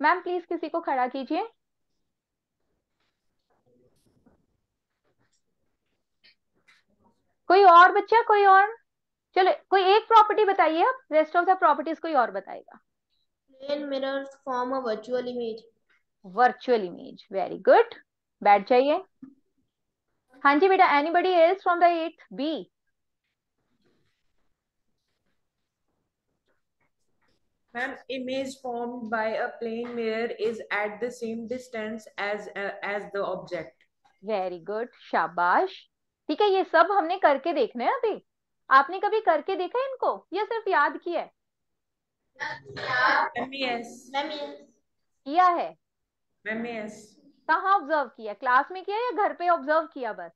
ma'am please किसी को खड़ा कीजिए. कोई और बच्चा, कोई और? चलो, कोई एक प्रॉपर्टी बताइए आप रेस्ट ऑफ़ द प्रॉपर्टीज़ कोई और बताएगा. Plane mirror form a virtual image virtual image very good बैठ जाइए हाँ जी बेटा anybody else from the eight B Ma'am, image formed by a plane mirror is at the same distance as uh, as the object. Very good, शाबाश। ठीक है ये सब हमने करके देखना है अभी। आपने कभी करके देखा है इनको? या सिर्फ़ याद किया है। किया है? कहा ऑब्ज़र्व किया? क्लास में किया या घर पे ऑब्ज़र्व किया बस?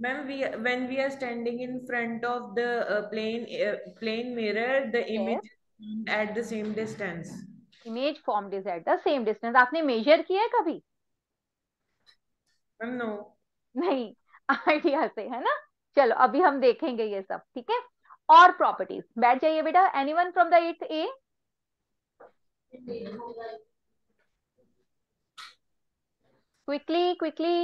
Ma'am when we are standing in front of the plane plane mirror the image at the same distance image form is at the same distance आपने मेजर किया है कभी? मैम नो नहीं. आईडिया से है ना? चलो अभी हम देखेंगे ये सब ठीक है? और प्रॉपर्टीज़ बैठ जाइए बेटा. Anyone from the eight A quickly quickly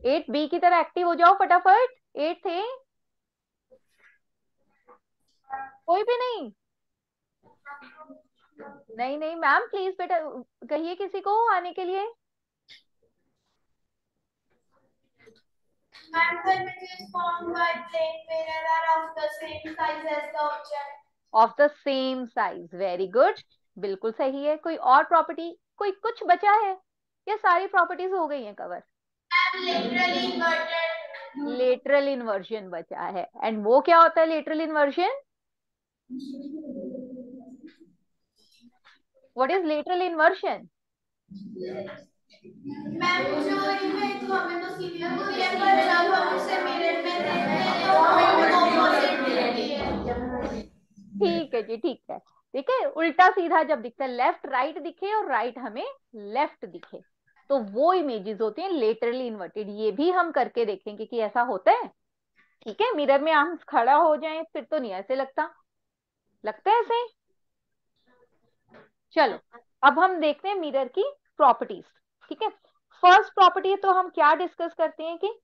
eight B की तरह एक्टिव हो जाओ फटाफट. एट थे कोई भी नहीं. नहीं नहीं मैम प्लीज़ बेटा, कहिए किसी को आने के लिए. Of the same size very good बिल्कुल सही है। कोई और प्रॉपर्टी कोई कुछ बचा है? या सारी प्रॉपर्टीज़ हो गई हैं कवर लेटरल इन्वर्जन बचा है। एंड वो क्या होता है? Lateral inversion what is lateral inversion ठीक है जी, ठीक है। ठीक है उल्टा सीधा जब दिखता है लेफ़्ट राइट दिखे और राइट हमें लेफ़्ट दिखे। तो वो इमेजेस होती हैं लेटरली इन्वर्टेड ये भी हम करके देखेंगे कि ऐसा होता है। ठीक है मिरर में हम खड़ा हो जाएँ, फिर तो नहीं ऐसे लगता। लगता है ऐसे? चलो, अब हम देखते हैं मिरर की प्रॉपर्टीज़ ठीक है? फ़र्स्ट प्रॉपर्टी तो हम क्या डिस्कस करते हैं कि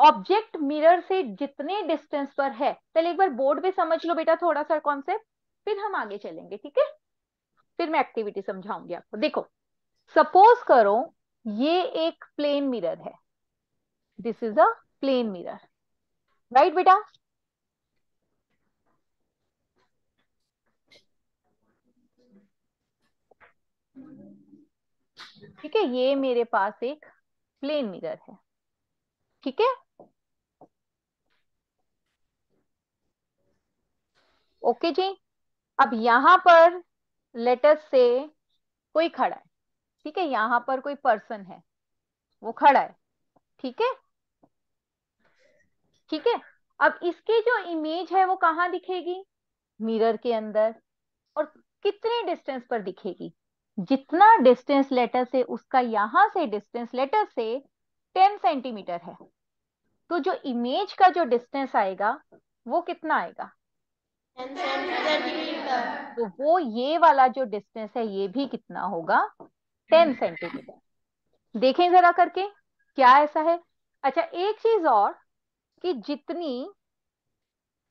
ऑब्जेक्ट मिरर से जितने डिस्टेंस पर है, पहले एक बार बोर्ड पे समझ लो बेटा थोड़ा सा कॉन्सेप्ट फिर हम आगे चलेंगे, ठीक है? फिर मैं एक्टिविटी समझाऊँगी आपको। देखो सपोज़ करो ये एक प्लेन मिरर है। This is a plane mirror right बेटा? ठीक है, ये मेरे पास एक प्लेन मिरर है। ठीक है? ओके जी। अब यहाँ पर लेटर से कोई खड़ा है। ठीक है, यहाँ पर कोई पर्सन है। वो खड़ा है। ठीक है? ठीक है? अब इसकी जो इमेज है, वो कहाँ दिखेगी? मिरर के अंदर। और कितने डिस्टेंस पर दिखेगी? जितना डिस्टेंस लेटर से उसका यहाँ से डिस्टेंस लेटर से टेन सेंटीमीटर है। तो जो इमेज का जो डिस्टेंस आएगा वो कितना आएगा? तो वो ये वाला जो डिस्टेंस है ये भी कितना होगा? टेन सेंटीमीटर देखें जरा करके क्या ऐसा है? अच्छा एक चीज़ और कि जितनी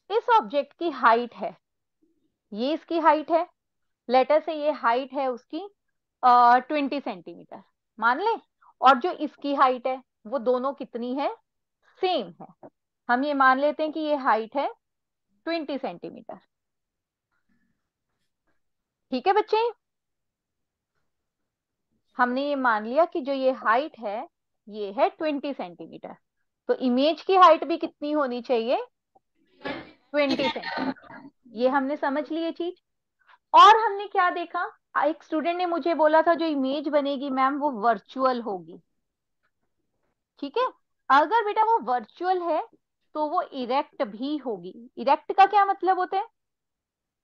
इस ऑब्जेक्ट की हाइट है ये इसकी हाइट है लेटर से ये हाइट है उसकी ट्वेंटी सेंटीमीटर। मान ले? और जो इसकी हाइट है, वो दोनों कितनी है? सेम है। हम ये मान लेते हैं कि ये हाइट है ट्वेंटी सेंटीमीटर। ठीक है बच्चे? हमने ये मान लिया कि जो ये हाइट है, ये है ट्वेंटी सेंटीमीटर। तो इमेज की हाइट भी कितनी होनी चाहिए? Twenty centimetre. ये हमने समझ ली चीज़? और हमने क्या देखा? एक स्टूडेंट ने मुझे बोला था जो इमेज बनेगी मैम वो वर्चुअल होगी। ठीक है? अगर बेटा वो वर्चुअल है तो वो इरेक्ट भी होगी। इरेक्ट का क्या मतलब होता है?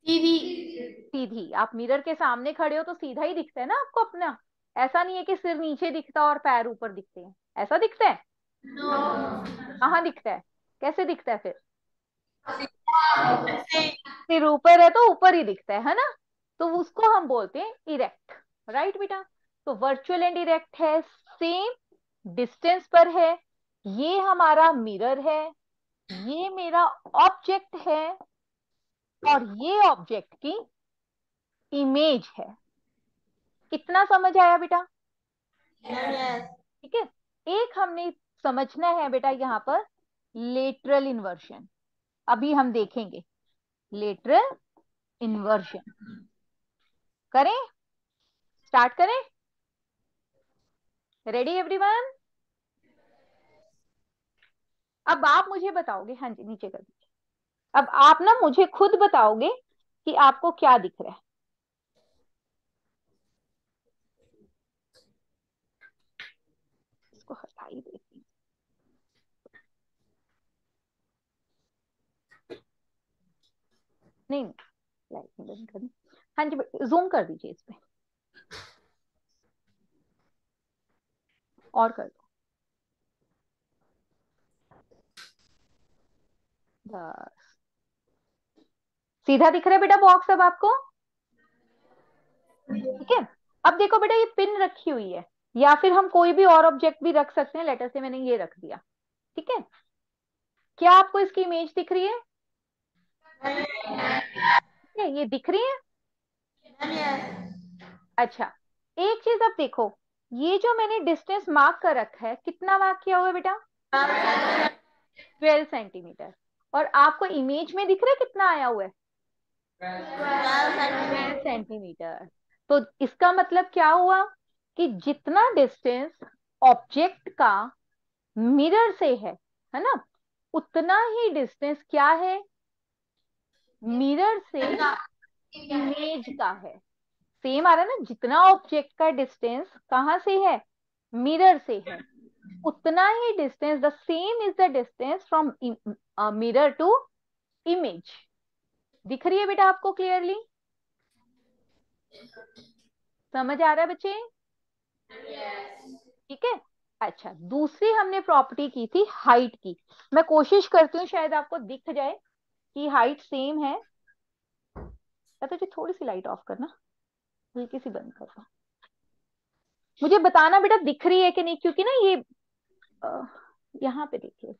सीधी। सीधी। आप मिरर के सामने खड़े हो तो सीधा ही दिखता है ना आपको अपना। ऐसा नहीं है कि सिर नीचे दिखता और पैर ऊपर दिखते हैं। ऐसा दिखता है? कहाँ दिखता है? कैसे दिखता है फिर? सिर ऊपर है तो ऊपर ही दिखता है है ना? तो उसको हम बोलते हैं इरेक्ट राइट बेटा? तो वर्चुअल एंड इरेक्ट है सेम डिस्टेंस पर है ये हमारा मिरर है ये मेरा ऑब्जेक्ट है और ये ऑब्जेक्ट की इमेज है। कितना समझ आया बेटा? ठीक है? एक हमने समझना है बेटा यहाँ पर लेटरल इन्वर्शन अभी हम देखेंगे। लेटर इन्वर्शन करें? स्टार्ट करें? रेडी एवरीवन अब आप मुझे बताओगे। हाँ जी, नीचे कर दीजिए। अब आप ना मुझे खुद बताओगे कि आपको क्या दिख रहा है इसको हटा ही देती नहीं लाइट बंद कर हाँ जी जूम कर दीजिए इस पे। और कर दो। सीधा दिख रहा है बेटा बॉक्स अब आपको? ठीक है? अब देखो बेटा, ये पिन रखी हुई है। या फिर हम कोई भी और ऑब्जेक्ट भी रख सकते हैं। लेटर से मैंने ये रख दिया। ठीक है? क्या आपको इसकी इमेज दिख रही है? ये दिख रही है? अच्छा एक चीज़ अब देखो, ये जो मैंने डिस्टेंस मार्क कर रखा है, कितना मार्क किया हुआ बेटा? ट्वेल्व सेंटीमीटर और आपको इमेज में दिख रहा है कितना आया हुआ है? ट्वेल्व सेंटीमीटर तो इसका मतलब क्या हुआ कि जितना डिस्टेंस ऑब्जेक्ट का मिरर से है है ना? उतना ही डिस्टेंस क्या है? मिरर से इमेज का है। सेम आ रहा है ना, जितना ऑब्जेक्ट का डिस्टेंस कहाँ से है? मिरर से है। उतना ही distance the same is the distance from mirror to image दिख रही है बेटा आपको क्लियरली समझ आ रहा है बच्चे? ठीक yes. है? अच्छा दूसरी हमने प्रॉपर्टी की थी हाइट की। मैं कोशिश करती हूँ शायद आपको दिख जाए। कि हाइट सेम है। तो जी, थोड़ी सी लाइट ऑफ़ करना। हल्की सी बंद करना मुझे बताना बेटा, दिख रही है कि नहीं? क्योंकि ना ये यहाँ पे देखिए।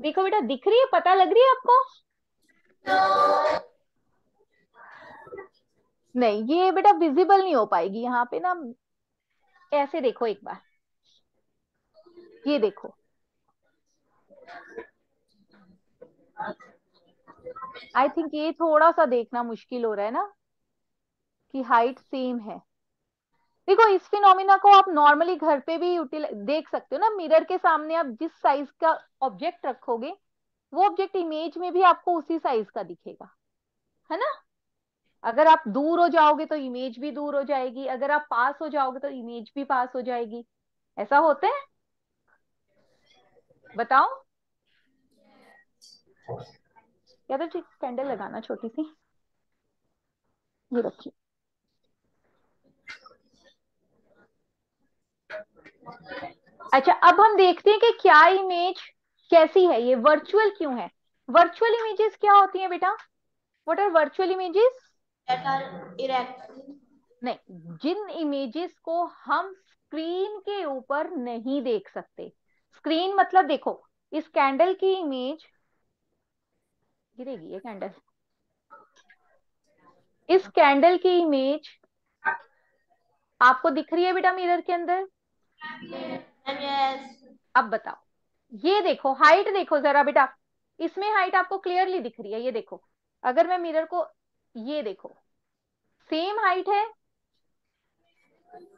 देखो बेटा, दिख रही है? पता लग रही है आपको? नहीं, ये बेटा विजिबल नहीं हो पाएगी। यहाँ पे ना ऐसे देखो एक बार? ये देखो। आई थिंक ये थोड़ा सा देखना मुश्किल हो रहा है ना, कि हाइट सेम है। देखो, इस फिनोमिना को आप नॉर्मली घर पे भी देख सकते हो ना मिरर के सामने आप जिस साइज़ का ऑब्जेक्ट रखोगे, वो ऑब्जेक्ट इमेज में भी आपको उसी साइज़ का दिखेगा। है ना? अगर आप दूर हो जाओगे तो इमेज भी दूर हो जाएगी, अगर आप पास हो जाओगे तो इमेज भी पास हो जाएगी। ऐसा होता है? बताओ। या तो ठीक कैंडल लगाना छोटी सी। ये रखिए। अच्छा अब हम देखते हैं कि क्या इमेज कैसी है? ये वर्चुअल क्यों है? वर्चुअल इमेजेस क्या होती हैं बेटा? व्हाट आर वर्चुअल इमेजेस नहीं जिन इमेजेस को हम स्क्रीन के ऊपर नहीं देख सकते। स्क्रीन मतलब देखो इस कैंडल की इमेज गिरेगी ये कैंडल इस कैंडल की इमेज आपको दिख रही है बेटा मिरर के अंदर. अब बताओ। ये देखो हाइट देखो जरा बेटा। इसमें हाइट आपको क्लियरली दिख रही है ये देखो। अगर मैं मिरर को ये देखो। सेम हाइट है?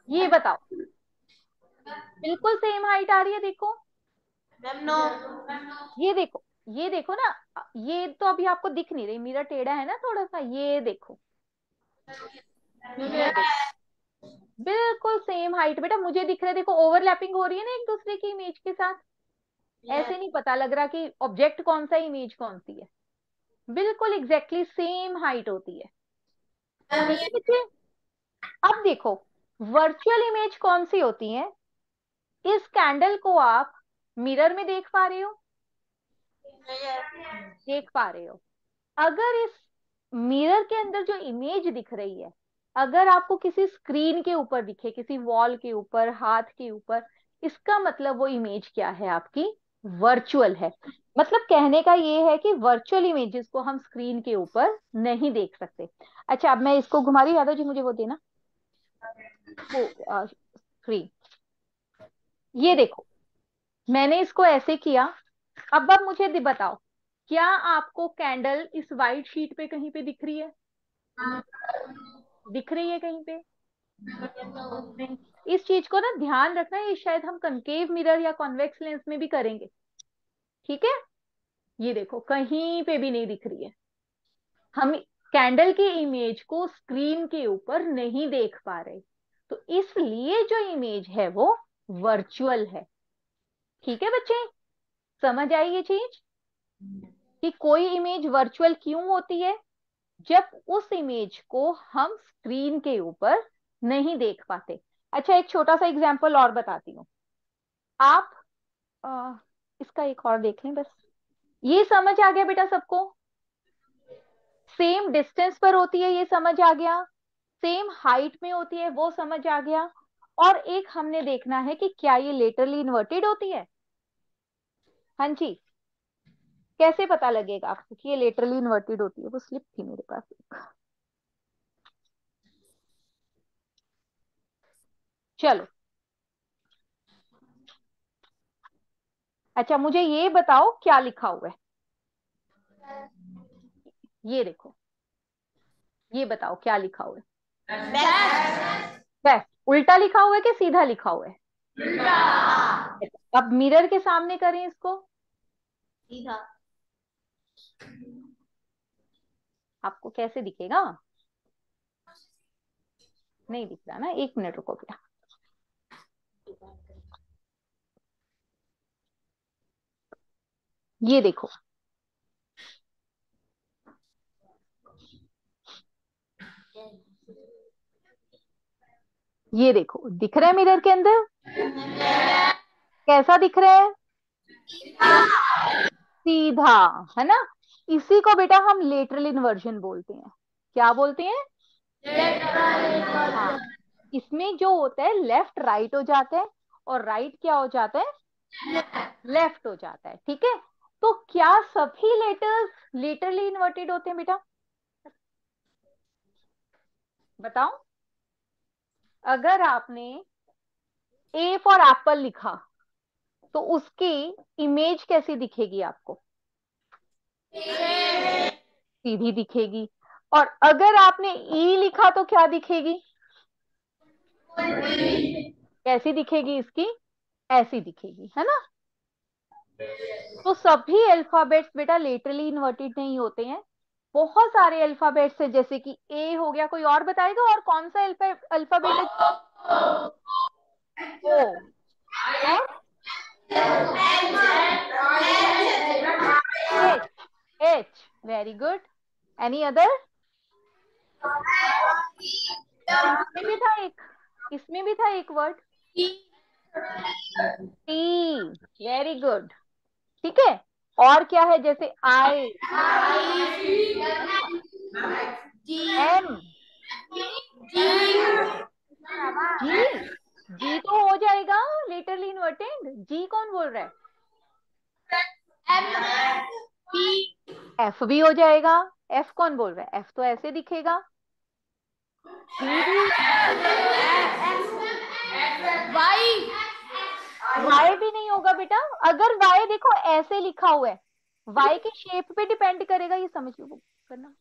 ये बताओ। बिल्कुल सेम हाइट आ रही है देखो। नो ये देखो ये देखो ना ये तो अभी आपको दिख नहीं रही मेरा टेढ़ा है ना थोड़ा सा ये देखो। बिल्कुल सेम हाइट बेटा मुझे दिख रहा है देखो ओवरलैपिंग हो रही है ना एक दूसरे की इमेज के साथ। ऐसे नहीं पता लग रहा कि ऑब्जेक्ट कौन सा इमेज कौन सी है। बिल्कुल एग्जैक्टली सेम हाइट होती है। अब देखो वर्चुअल इमेज कौन सी होती है? इस कैंडल को आप मिरर में देख पा रहे हो? देख पा रहे हो। अगर इस मिरर के अंदर जो इमेज दिख रही है, अगर आपको किसी स्क्रीन के ऊपर दिखे, किसी वॉल के ऊपर, हाथ के ऊपर, इसका मतलब वो इमेज क्या है आपकी? वर्चुअल है। मतलब कहने का ये है कि वर्चुअल इमेजेस को हम स्क्रीन के ऊपर नहीं देख सकते। अच्छा अब मैं इसको घुमा रही यादव जी मुझे वो देना। वो स्क्रीन ये देखो, मैंने इसको ऐसे किया। अब अब मुझे बताओ, क्या आपको कैंडल इस वाइट शीट पे कहीं पे दिख रही है? दिख रही है कहीं पे? इस चीज़ को ना ध्यान रखना, ये शायद हम कंकेव मिरर या कॉन्वेक्स लेंस में भी करेंगे। ठीक है? ये देखो, कहीं पे भी नहीं दिख रही है। हम कैंडल की इमेज को स्क्रीन के ऊपर नहीं देख पा रहे। तो इसलिए जो इमेज है वो वर्चुअल है। ठीक है बच्चे? समझ आई ये चीज़? कि कोई इमेज वर्चुअल क्यों होती है? जब उस इमेज को हम स्क्रीन के ऊपर नहीं देख पाते। अच्छा एक छोटा सा एग्ज़ाम्पल और बताती हूँ। आप आ, इसका एक और देख लें बस। ये समझ आ गया बेटा सबको? सेम डिस्टेंस पर होती है ये समझ आ गया। सेम हाइट में होती है वो समझ आ गया। और एक हमने देखना है कि क्या ये लेटरली इन्वर्टेड होती है? हाँ जी। कैसे पता लगेगा आपको कि ये लेटरली इन्वर्टेड होती है? वो स्लिप थी मेरे पास चलो। अच्छा मुझे ये बताओ क्या लिखा हुआ है? ये देखो। ये बताओ क्या लिखा हुआ है? बेस्ट उल्टा लिखा हुआ है कि सीधा लिखा हुआ है? अब मिरर के सामने करें इसको। सीधा। आपको कैसे दिखेगा? नहीं दिख रहा ना? एक मिनट रुको बेटा ये देखो। ये देखो दिख रहा है मिरर के अंदर? कैसा दिख रहा है? सीधा है ना? इसी को बेटा हम लेटरल इन्वर्जन बोलते हैं। क्या बोलते हैं? हाँ। इसमें जो होता है लेफ़्ट राइट हो जाता है और राइट क्या हो जाता है? लेफ़्ट हो जाता है, ठीक है? तो क्या सभी लेटर्स लेटरली इन्वर्टेड होते हैं बेटा? बताओ। अगर आपने ए फॉर एप्पल लिखा तो उसकी इमेज कैसी दिखेगी आपको? सीधी दिखेगी। और अगर आपने ई लिखा तो क्या दिखेगी? कैसी दिखेगी इसकी? ऐसी दिखेगी, है ना? तो सभी अल्फाबेट्स बेटा लेटरली इन्वर्टेड नहीं होते हैं। बहुत सारे अल्फाबेट्स है, जैसे कि ए हो गया, कोई और बताएगा? और कौन सा अल्फ़ाबेट है? O H H very good any other भी था एक। इसमें भी था एक वर्ड टी वेरी गुड ठीक है? और क्या है? जैसे आई एम जी। जी तो हो जाएगा लेटरली इनवर्टेड जी कौन बोल रहा है? एफ़ भी हो जाएगा. एफ़ कौन बोल रहा है? एफ़ तो ऐसे दिखेगा. वाई भी नहीं होगा बेटा। अगर वाई देखो, ऐसे लिखा हुआ है। वाई के शेप पे डिपेंड करेगा, ये समझ लो करना।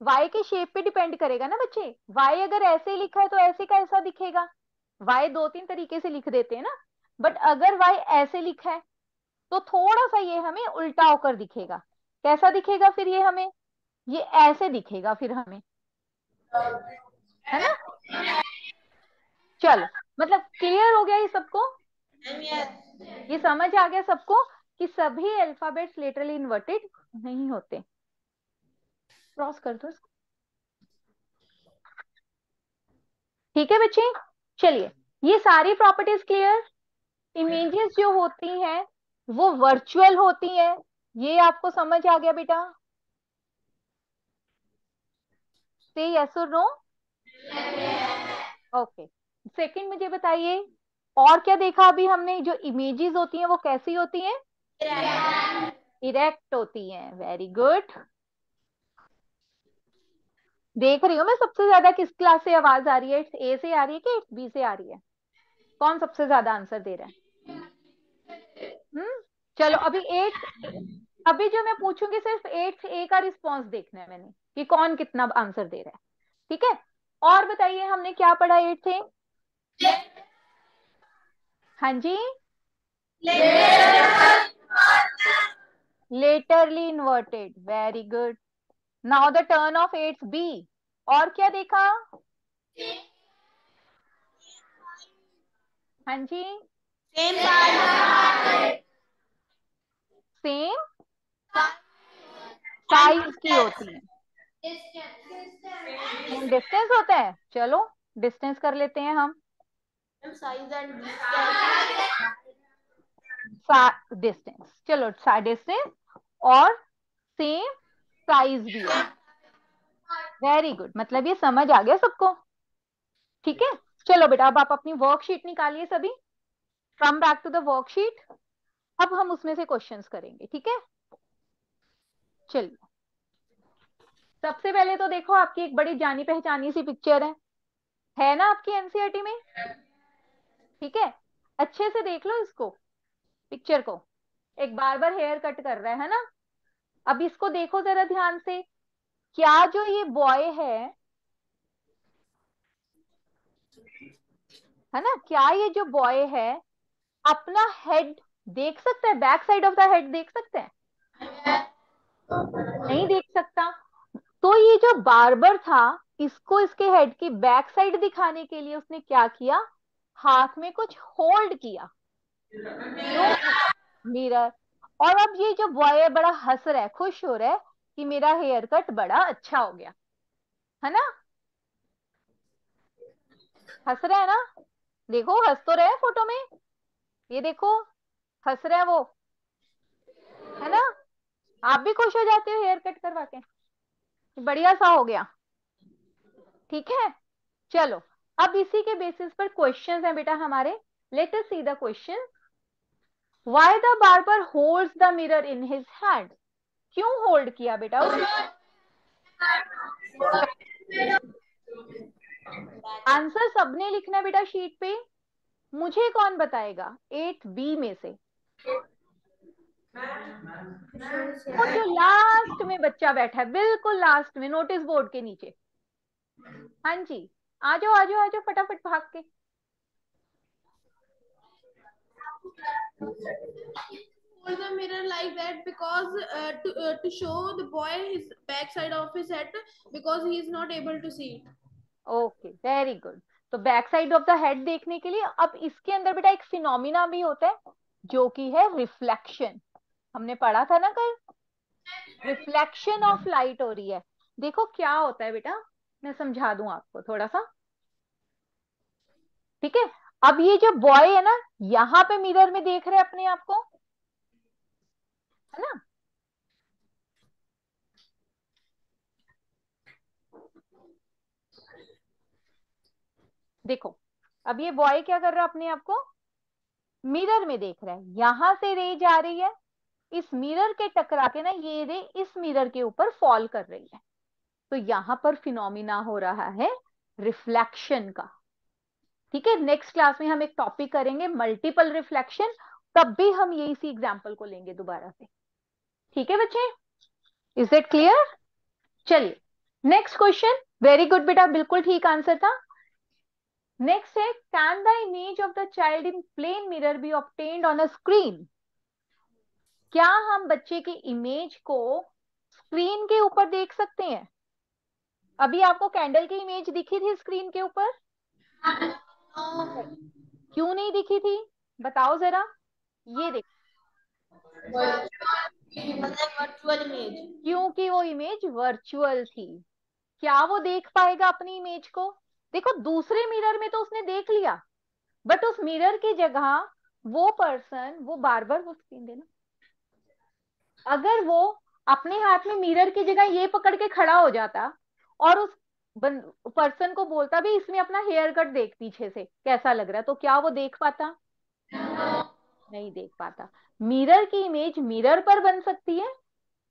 वाई के शेप पे डिपेंड करेगा ना बच्चे। वाई अगर ऐसे लिखा है तो ऐसे का ऐसा दिखेगा? वाई दो तीन तरीके से लिख देते हैं ना। बट अगर वाई ऐसे लिखा है तो थोड़ा सा ये हमें उल्टा होकर दिखेगा। कैसा दिखेगा फिर ये हमें? ये ऐसे दिखेगा फिर हमें। है ना? चलो मतलब क्लियर हो गया ये सबको? ये समझ आ गया सबको कि सभी अल्फाबेट्स लेटरली इन्वर्टेड नहीं होते। क्रॉस कर दो ठीक है बच्चे? चलिए ये सारी प्रॉपर्टीज़ क्लियर इमेजेस जो होती हैं वो वर्चुअल होती हैं। ये आपको समझ आ गया बेटा? से यस और नो ओके सेकंड मुझे बताइए, और क्या देखा अभी हमने? जो इमेजेस होती हैं, वो कैसी होती हैं? इरेक्ट होती हैं। वेरी गुड देख रही हूँ मैं सबसे ज़्यादा किस क्लास से आवाज़ आ रही है? ए से आ रही है कि बी से आ रही है? कौन सबसे ज़्यादा आंसर दे रहा है? हम्म चलो अभी एट अभी जो मैं पूछूँगी सिर्फ़ एट ए का रिस्पॉन्स देखना है मैंने कि कौन कितना आंसर दे रहा है। ठीक है? और बताइए, हमने क्या पढ़ा एट थे? हाँ जी। Laterally inverted very good now the turn of eight's B और क्या देखा? हाँ जी। सेम सेम साइज़ की होती है। डिस्टेंस होता है। चलो डिस्टेंस कर लेते हैं हम। साइज़ एंड डिस्टेंस चलो डिस्टेंस और सेम साइज़ भी है। वेरी गुड मतलब ये समझ आ गया सबको? ठीक है? चलो बेटा अब आप अपनी वर्कशीट निकालिए सभी। Come back to the worksheet अब हम उसमें से क्वेश्चंस करेंगे ठीक है? चलिए। सबसे पहले तो देखो आपकी एक बड़ी जानी पहचानी सी पिक्चर है। है ना आपकी एनसीआरटी में? ठीक है? अच्छे से देख लो इसको पिक्चर को। एक बार बार हेयर कट कर रहा है ना? अब इसको देखो जरा ध्यान से। क्या जो ये बॉय है है ना? क्या ये जो बॉय है, अपना हेड देख सकता है? Back side of the head देख सकते हैं? नहीं देख सकता? तो ये जो बार्बर था, इसको इसके हेड की बैक साइड दिखाने के लिए उसने क्या किया? हाथ में कुछ होल्ड किया। मिरर और अब ये जो बॉय है, बड़ा हंस रहा है, खुश हो रहा है कि मेरा हेयर कट बड़ा अच्छा हो गया। है ना? हंस रहा है ना? देखो, हंस तो रहे फ़ोटो में। ये देखो, हंस रहा है वो। है ना? आप भी खुश हो जाते हो हेयर कट करवा के। बढ़िया सा हो गया। ठीक है? चलो, अब इसी के बेसिस पर क्वेश्चंस हैं बेटा हमारे। Let see the question why the barber holds the mirror in his hand क्यों होल्ड किया बेटा आंसर सबने लिखना बेटा शीट पे। मुझे कौन बताएगा? एट बी में से। वो जो लास्ट में बच्चा बैठा है बिल्कुल लास्ट में नोटिस बोर्ड के नीचे। हाँ जी आ जाओ आ जाओ आ जाओ फटाफट भाग के। Hold the mirror like that because uh, to uh, to show the boy his back side of his head because he is not able to see okay very good तो back side of the head देखने के लिए अब इसके अंदर बेटा एक phenomena भी होता है जो कि है रिफ्लेक्शन हमने पढ़ा था ना कल? रिफ्लेक्शन ऑफ़ लाइट हो रही है। देखो क्या होता है बेटा, मैं समझा दूँ आपको थोड़ा सा ठीक है? अब ये जो बॉय है ना, यहाँ पे मिरर में देख रहे हैं अपने आप को? है ना? देखो, अब ये बॉय क्या कर रहा है अपने आप को? मिरर में देख रहा है। यहाँ से रे जा रही है। इस मिरर के टकरा के ना ये रे इस मिरर के ऊपर फॉल कर रही है। तो यहाँ पर फिनोमिना हो रहा है रिफ्लेक्शन का। ठीक है नेक्स्ट क्लास में हम एक टॉपिक करेंगे मल्टीपल रिफ्लेक्शन तब भी हम यही सी एग्ज़ाम्पल को लेंगे दोबारा से। ठीक है बच्चे? इज़ इट क्लियर चलिए नेक्स्ट क्वेश्चन वेरी गुड बेटा, बिल्कुल ठीक आंसर था। नेक्स्ट है can the image of the child in plane mirror be obtained on a screen क्या हम बच्चे की इमेज को स्क्रीन के ऊपर देख सकते हैं? अभी आपको कैंडल की इमेज दिखी थी स्क्रीन के ऊपर? क्यों नहीं दिखी थी? बताओ जरा। ये देखो। वर्चुअल इमेज क्योंकि वो इमेज वर्चुअल थी। क्या वो देख पाएगा अपनी इमेज को? देखो, दूसरे मिरर में तो उसने देख लिया बट उस मिरर की जगह वो पर्सन वो बार बार वो स्क्रीन देना। अगर वो अपने हाथ में मिरर की जगह ये पकड़ के खड़ा हो जाता और उस पर्सन को बोलता भी इसमें अपना हेयर कट देख पीछे से कैसा लग रहा है? तो क्या वो देख पाता? नहीं देख पाता। मिरर की इमेज मिरर पर बन सकती है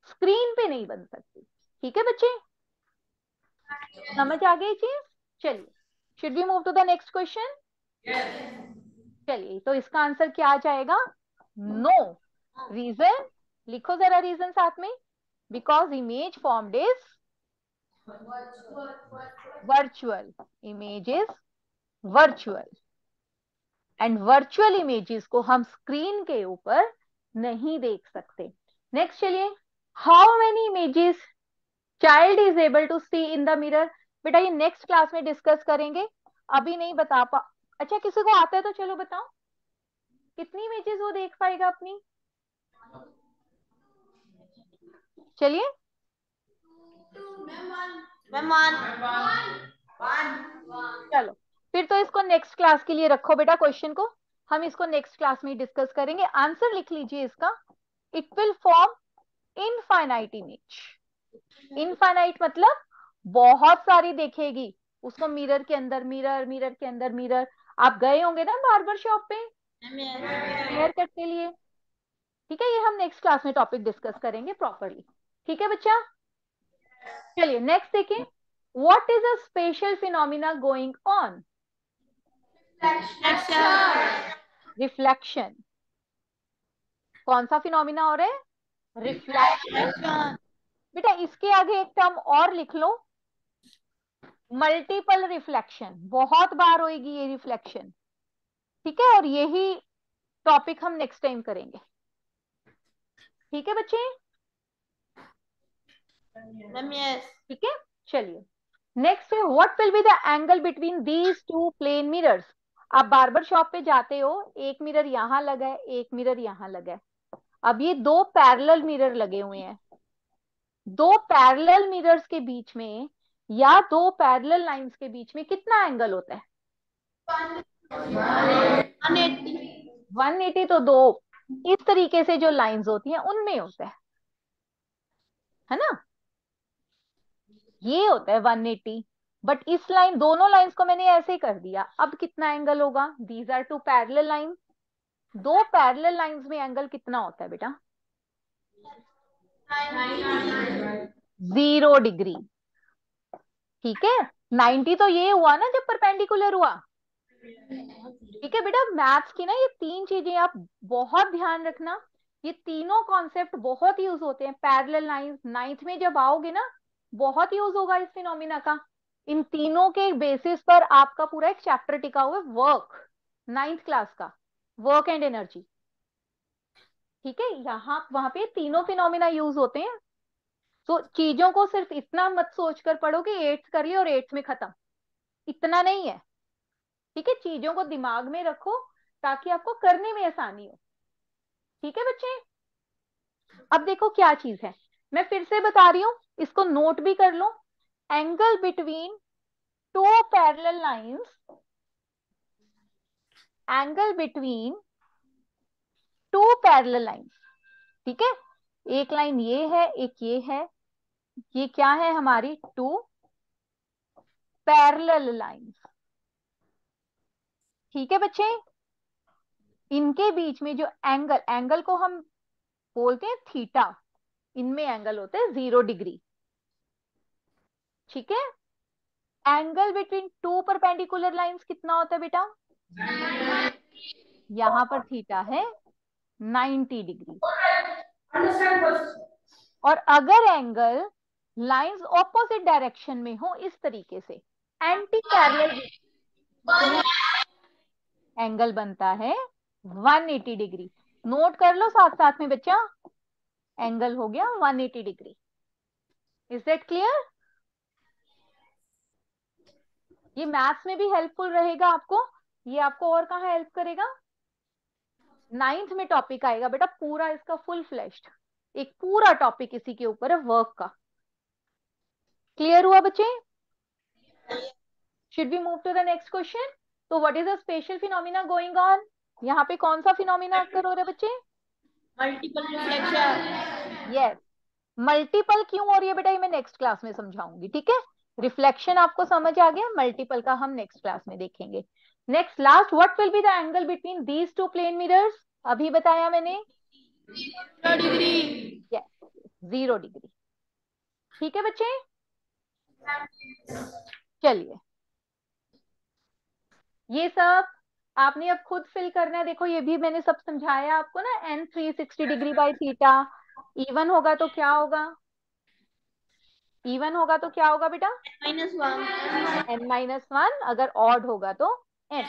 स्क्रीन पे नहीं बन सकती। ठीक है बच्चे? समझ आ गई चीज़? चलिए should be move to the next question चलिए तो इसका आंसर क्या आ जाएगा? नो रीजन लिखो जरा रीजन साथ में. Because image formed is virtual image is virtual and virtual images को हम स्क्रीन के ऊपर नहीं देख सकते. नेक्स्ट चलिए. How many images child is able to see in the mirror बेटा, ये नेक्स्ट क्लास में डिस्कस करेंगे. अभी नहीं बता पा. अच्छा किसी को आता है तो चलो बताओ. कितनी इमेजेस वो देख पाएगा अपनी? चलिए। चलो फिर तो इसको नेक्स्ट क्लास के लिए रखो बेटा क्वेश्चन को। हम इसको नेक्स्ट क्लास में डिस्कस करेंगे। आंसर लिख लीजिए इसका। It will form infinite image infinite मतलब बहुत सारी देखेगी। उसको मिरर के अंदर मिरर मिरर के अंदर मिरर आप गए होंगे ना बार्बर शॉप पे? हेयर कट के लिए। ठीक है ये हम नेक्स्ट क्लास में टॉपिक डिस्कस करेंगे प्रॉपरली ठीक है बच्चा? चलिए नेक्स्ट देखिए। What is a special phenomena going on reflection कौन सा फिनोमिना हो रहा है? रिफ्लेक्शन बेटा इसके आगे एक टर्म और लिख लो। मल्टीपल रिफ्लेक्शन बहुत बार होगी ये रिफ्लेक्शन ठीक है? और यही टॉपिक हम नेक्स्ट टाइम करेंगे। ठीक है बच्चे? मैम यस ठीक है? चलिए। नेक्स्ट है what will be the angle between these two plane mirrors आप बार्बर शॉप पे जाते हो एक मिरर यहाँ लगा है एक मिरर यहाँ लगा है। अब ये दो पैरेलल मिरर लगे हुए हैं। दो पैरेलल मिरर्स के बीच में या दो पैरेलल लाइंस के बीच में कितना एंगल होता है? 180 तो दो। इस तरीके से जो लाइंस होती हैं उनमें होता है। है ना? ये होता है 180 बट इस लाइन दोनों लाइंस को मैंने ऐसे ही कर दिया। अब कितना एंगल होगा? These are two parallel line दो पैरेलल लाइंस में एंगल कितना होता है बेटा? ज़ीरो डिग्री ठीक है? 90 तो ये हुआ ना जब परपेंडिकुलर हुआ। ठीक है बेटा? मैथ्स की ना ये तीन चीज़ें आप बहुत ध्यान रखना। ये तीनों कॉन्सेप्ट बहुत यूज़ होते हैं। पैरेलल लाइंस नाइन्थ में जब आओगे ना बहुत यूज़ होगा इस फिनोमिना का। इन तीनों के बेसिस पर आपका पूरा एक चैप्टर टिका हुआ है वर्क नाइन्थ क्लास का वर्क एंड एनर्जी ठीक है, यहाँ, वहाँ पे तीनों फिनोमिना यूज़ होते हैं। तो चीज़ों को सिर्फ़ इतना मत सोचकर पढ़ो कि एट्थ करिए और एट्थ में खत्म। इतना नहीं है। ठीक है, चीज़ों को दिमाग में रखो ताकि आपको करने में आसानी हो। ठीक है बच्चे? अब देखो क्या चीज़ है। मैं फिर से बता रही हूँ, इसको नोट भी कर लो। Angle between two parallel lines angle between two parallel lines ठीक है? एक लाइन ये है, एक ये है। ये क्या है हमारी? टू पैरेलल लाइंस ठीक है बच्चे? इनके बीच में जो एंगल एंगल को हम बोलते हैं थीटा इनमें एंगल होते हैं ज़ीरो डिग्री ठीक है? Angle between two perpendicular lines कितना होता है बेटा? यहाँ पर थीटा है 90 डिग्री और अगर एंगल लाइंस ऑपोजिट डायरेक्शन में हो इस तरीके से एंटी पैरेलल एंगल बनता है 180 डिग्री नोट कर लो साथ साथ में बच्चा। एंगल हो गया 180 डिग्री। इज़ दैट क्लियर ये मैथ्स में भी हेल्पफुल रहेगा आपको। ये आपको और कहा हेल्प करेगा? नाइन्थ में टॉपिक आएगा। बेटा पूरा इसका फुल फ्लैश्ड एक पूरा टॉपिक इसी के ऊपर है वर्क का। क्लियर हुआ बच्चे? Should be move to the next question तो what is the special phenomena going on यहाँ पे कौन सा फिनोमिना अक्कर हो रहा है बच्चे? मल्टीपल रिफ्लेक्शन यस मल्टीपल क्यों हो रही है बेटा? ये मैं नेक्स्ट क्लास में समझाऊँगी ठीक है? रिफ्लेक्शन आपको समझ आ गया? मल्टीपल का हम नेक्स्ट क्लास में देखेंगे। Next last what will be the angle between these two plane mirrors अभी बताया मैंने। डिग्री यस ज़ीरो डिग्री ठीक है बच्चे? चलिए। ये सब आपने अब खुद फिल करना है। देखो ये भी मैंने सब समझाया आपको ना n three sixty degree by theta even होगा तो क्या होगा? इवन होगा तो क्या होगा बेटा? Minus one n minus one अगर ऑड होगा तो एन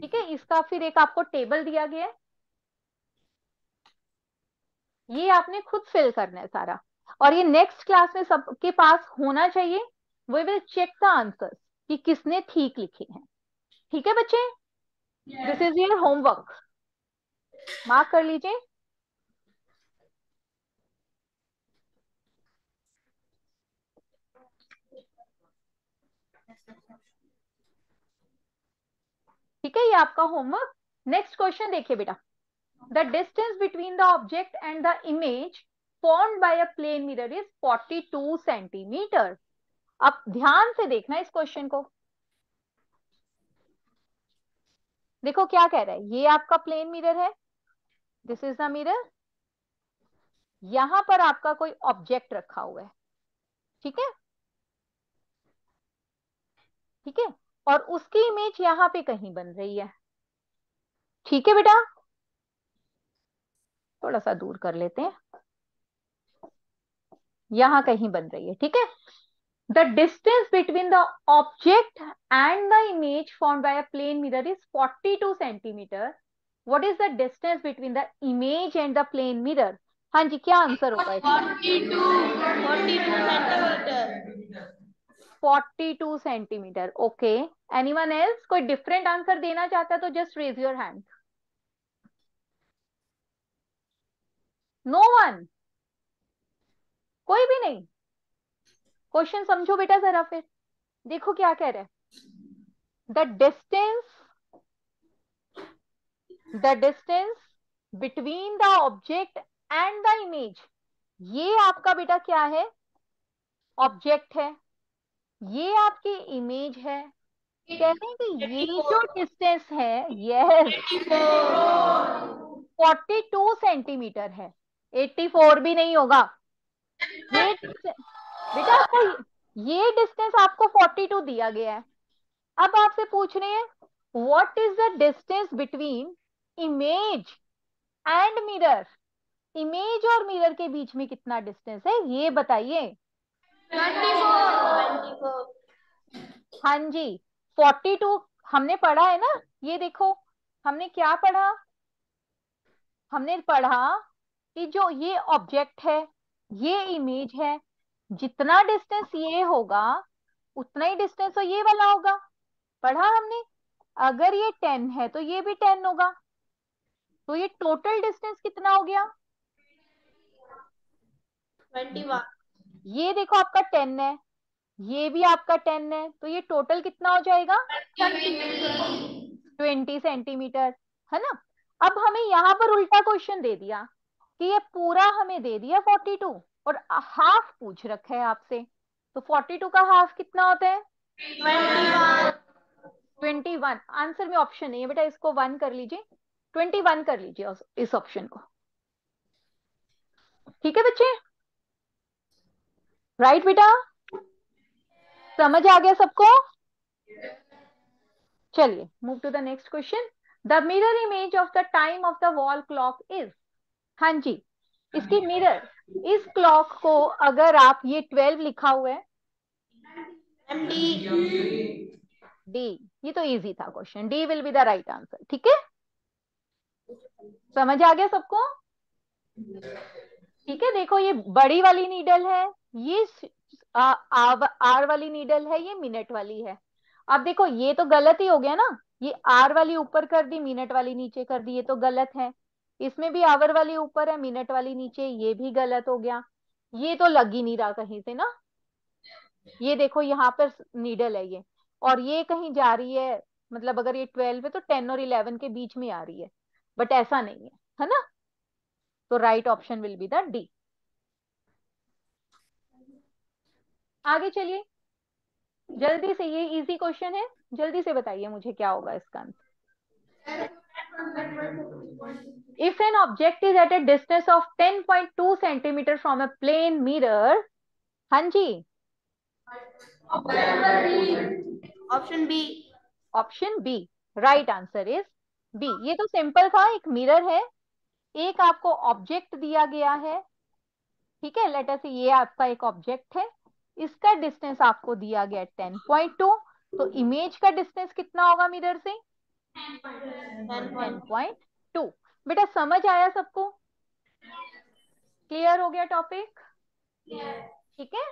ठीक है इसका फिर एक आपको टेबल दिया गया है। ये आपने खुद फिल करना है सारा। और ये नेक्स्ट क्लास में सबके पास होना चाहिए। We will check the answer कि किसने ठीक लिखे हैं। ठीक है बच्चे? This is your homework mark कर लीजिए। ठीक है, ये आपका होमवर्क नेक्स्ट क्वेश्चन देखिए बेटा। The distance between the object and the image formed by a plane mirror is 42 centimetre अब ध्यान से देखना इस क्वेश्चन को। देखो क्या कह रहा है, ये आपका प्लेन मिरर है दिस इज़ द मिरर यहाँ पर आपका कोई ऑब्जेक्ट रखा हुआ है, ठीक है? ठीक है? और उसकी इमेज यहाँ पे कहीं बन रही है, ठीक है बेटा? थोड़ा सा दूर कर लेते हैं, यहाँ कहीं बन रही है, ठीक है? the distance between the object and the image form by a plane mirror is 42 centimetre what is the distance between the image and the plane mirror हाँ जी क्या आंसर होगा इसका 42 सेंटीमीटर ओके एनीवन एल्स कोई different answer देना चाहता है तो just raise your hand no one कोई भी नहीं Question समझो बेटा जरा फिर। देखो क्या कह रहे the distance the distance between the object and the image ये आपका बेटा क्या है? ऑब्जेक्ट है। ये आपकी इमेज है। कहते हैं कि ये जो डिस्टेंस है यस 42 सेंटीमीटर है। 84 भी नहीं होगा। बेटा आपका ये डिस्टेंस आपको 42 दिया गया है। अब आपसे पूछ रहे हैं what is the distance between image and mirror image और मिरर के बीच में कितना डिस्टेंस है ये बताइए। हाँ जी 42 हमने पढ़ा है ना? ये देखो हमने क्या पढ़ा? हमने पढ़ा कि जो ये ऑब्जेक्ट है ये इमेज है जितना डिस्टेंस ये होगा उतना ही डिस्टेंस तो ये वाला होगा। पढ़ा हमने अगर ये टेन है तो ये भी टेन होगा। तो ये टोटल डिस्टेंस कितना हो गया? ये देखो आपका टेन है ये भी आपका टेन है तो ये टोटल कितना हो जाएगा? ट्वेंटी सेंटीमीटर है ना? अब हमें यहाँ पर उल्टा क्वेश्चन दे दिया कि ये पूरा हमें दे दिया फोर्टी टू और हाफ़ पूछ रखा है आपसे। तो फोर्टी टू का हाफ़ कितना होता है? ट्वेंटी वन आंसर में ऑप्शन नहीं है बेटा, इसको वन कर लीजिए। ट्वेंटी वन कर लीजिए इस ऑप्शन को। ठीक है बच्चे? राइट बेटा? समझ आ गया सबको? चलिए move to the next question the mirror image of the time of the wall clock is हाँ जी इसकी मिरर इस क्लॉक को अगर आप ये ट्वेल्व लिखा हुआ है डी ये तो इजी था question D will be the right answer ठीक है? समझ आ गया सबको? ठीक है देखो ये बड़ी वाली नीडल है ये आ, आ, आर वाली नीडल है ये मिनट वाली है. अब देखो ये तो गलत ही हो गया ना. ये आर वाली ऊपर कर दी मिनट वाली नीचे कर दी ये तो गलत है. इसमें भी आवर वाली ऊपर है, मिनट वाली नीचे, ये भी गलत हो गया। ये तो लग ही नहीं रहा कहीं से ना। ये देखो, यहाँ पर नीडल है ये। और ये कहीं जा रही है मतलब अगर ये ट्वेल्व है तो टेन और इलेवन के बीच में आ रही है। बट ऐसा नहीं है है ना? तो right option will be the D आगे चलिए। जल्दी से, ये इजी क्वेश्चन है। जल्दी से बताइए मुझे क्या होगा इसका answer if an object is at a distance of 10.2 centimeter from a plane mirror हाँ जी option B option B right answer is B ये तो सिंपल था एक मिरर है। एक आपको ऑब्जेक्ट दिया गया है। ठीक है लेटर से ये आपका एक ऑब्जेक्ट है। इसका डिस्टेंस आपको दिया गया टेन पॉइंट टू तो इमेज का डिस्टेंस कितना होगा मिरर से? टेन पॉइंट टू बेटा समझ आया सबको? क्लियर हो गया टॉपिक ठीक है?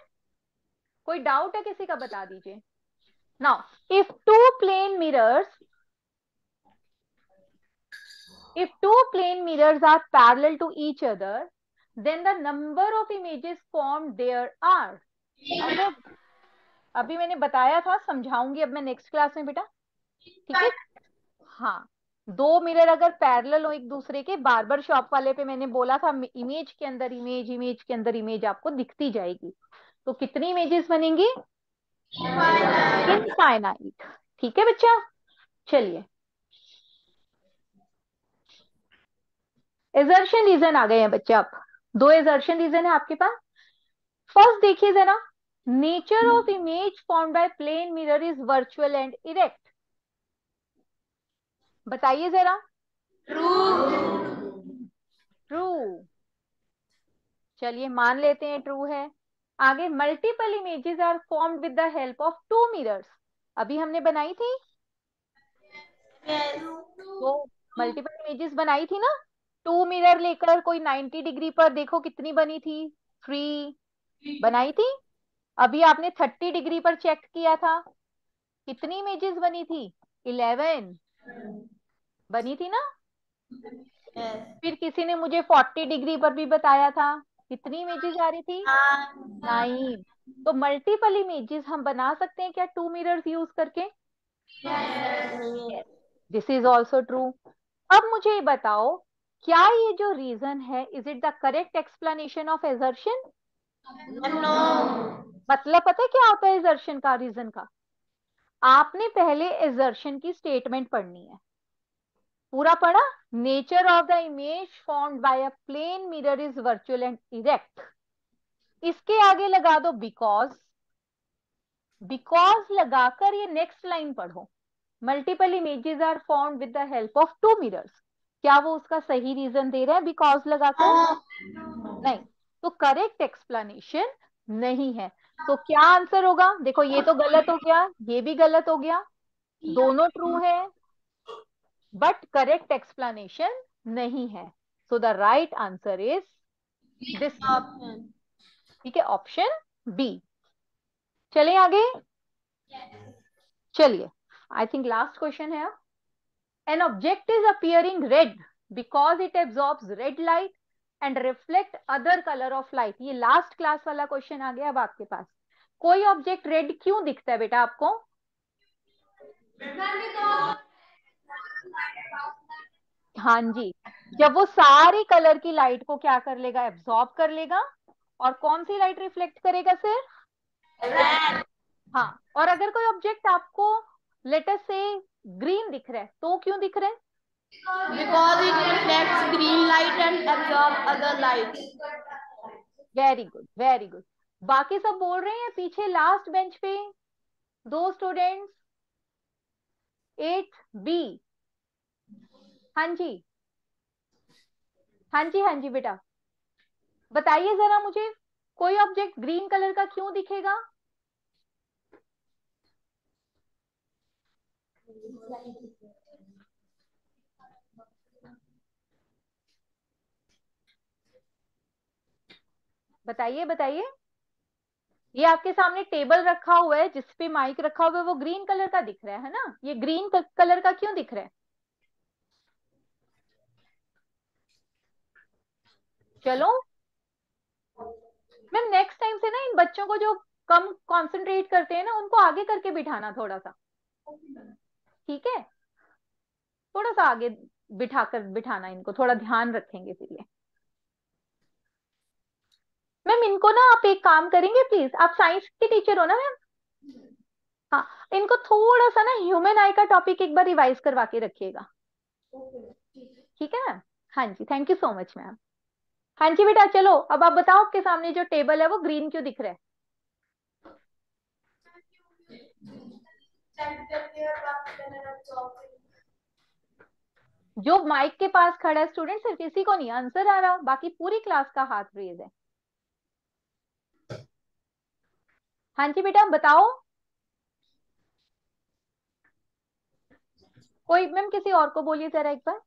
कोई डाउट है किसी का बता दीजिए। Now if two plane mirrors if two plane mirrors are parallel to each other then the number of images formed there are. अगर अभी मैंने बताया था समझाऊँगी अब मैं नेक्स्ट क्लास में बेटा। ठीक है? हाँ दो मिरर अगर पैरेलल हो एक दूसरे के, बार्बर शॉप वाले पे मैंने बोला था इमेज के अंदर इमेज इमेज के अंदर इमेज आपको दिखती जाएगी। तो कितनी इमेजेस बनेंगी? इनफाइनाइट ठीक है बच्चा? चलिए। एजर्शन रीजन आ गए हैं बच्चे आप। दो एजर्शन रीजन है आपके पास। फ़र्स्ट देखिए जरा। Nature of image form by plane mirror is virtual and erect बताइए जरा। ट्रू ट्रू चलिए मान लेते हैं ट्रू है। आगे multiple images are formed with the help of two mirrors अभी हमने बनाई थी? तो मल्टीपल इमेजेस बनाई थी ना? टू मिरर लेकर कोई 90 डिग्री पर देखो कितनी बनी थी। थ्री बनाई थी? अभी आपने 30 डिग्री पर चेक किया था। कितनी इमेजेस बनी थी? 11 बनी थी ना? फिर किसी ने मुझे 40 डिग्री पर भी बताया था। कितनी इमेजेस आ रही थी? नाइन तो मल्टीपल इमेजेस हम बना सकते हैं क्या टू मिरर्स यूज़ करके? दिस इज़ ऑल्सो ट्रू अब मुझे ये बताओ क्या ये जो रीजन है is it the correct explanation of assertion मतलब पता है क्या होता है एजर्शन का रीजन का? आपने पहले एजर्शन की स्टेटमेंट पढ़नी है। पूरा पढ़ा? Nature of the image formed by a plane mirror is virtual and erect इसके आगे लगा दो बिकॉज़ बिकॉज़ लगाकर ये नेक्स्ट लाइन पढ़ो। Multiple images are formed with the help of two mirrors क्या वो उसका सही रीजन दे रहा है? बिकॉज़ लगाकर? नहीं। तो करेक्ट एक्सप्लेनेशन नहीं है। तो क्या आंसर होगा? देखो, ये तो गलत हो गया, ये भी गलत हो गया। दोनों ट्रू है। बट करेक्ट एक्सप्लेनेशन नहीं है. So the right answer is this option ठीक है ऑप्शन बी चले आगे? Yes. चलिए. आई थिंक लास्ट क्वेश्चन है. An object is appearing red because it absorbs red light and reflect other colour of light ये last class वाला question आ गया अब आपके पास. कोई ऑब्जेक्ट रेड क्यों दिखता है बेटा आपको? हाँ जी। जब वो सारी कलर की लाइट को क्या कर लेगा? एब्सॉर्ब कर लेगा और कौन सी लाइट रिफ्लेक्ट करेगा सिर्फ़ हाँ और अगर कोई ऑब्जेक्ट आपको लेटर से ग्रीन दिख रहा है तो क्यों दिख रहा है? Because it reflects green light and absorb other light very good very good बाकी सब बोल रहे हैं पीछे लास्ट बेंच पे? दो स्टूडेंट्स एट बी हाँ जी। हाँ जी हाँ जी बेटा। बताइए जरा मुझे, कोई ऑब्जेक्ट ग्रीन कलर का क्यों दिखेगा? बताइए बताइए। ये आपके सामने टेबल रखा हुआ है जिसपे माइक रखा हुआ है, वो ग्रीन कलर का दिख रहा है ना? ये ग्रीन कलर का क्यों दिख रहा है? चलो। मैम नेक्स्ट टाइम से ना इन बच्चों को जो कम कंसंट्रेट करते हैं ना उनको आगे करके बिठाना थोड़ा सा ठीक है? थोड़ा सा आगे बिठाकर बिठाना इनको थोड़ा ध्यान रखेंगे इसीलिए। मैम इनको ना आप एक काम करेंगे प्लीज़ आप साइंस की टीचर हो ना मैम हाँ इनको थोड़ा सा ना ह्यूमन आई का टॉपिक एक बार रिवाइज करवा के रखिएगा। ठीक है। मैम हाँ जी thank you so much ma'am हाँ जी बेटा, चलो, अब आप बताओ आपके सामने जो टेबल है वो ग्रीन क्यों दिख रहा है? जो माइक के पास खड़ा है स्टूडेंट सिर्फ़ इसी को नहीं आंसर आ रहा, बाकी पूरी क्लास का हाथ रेज है। हाँ जी बेटा, बताओ। कोई मैम किसी और को बोलिए जरा एक बार।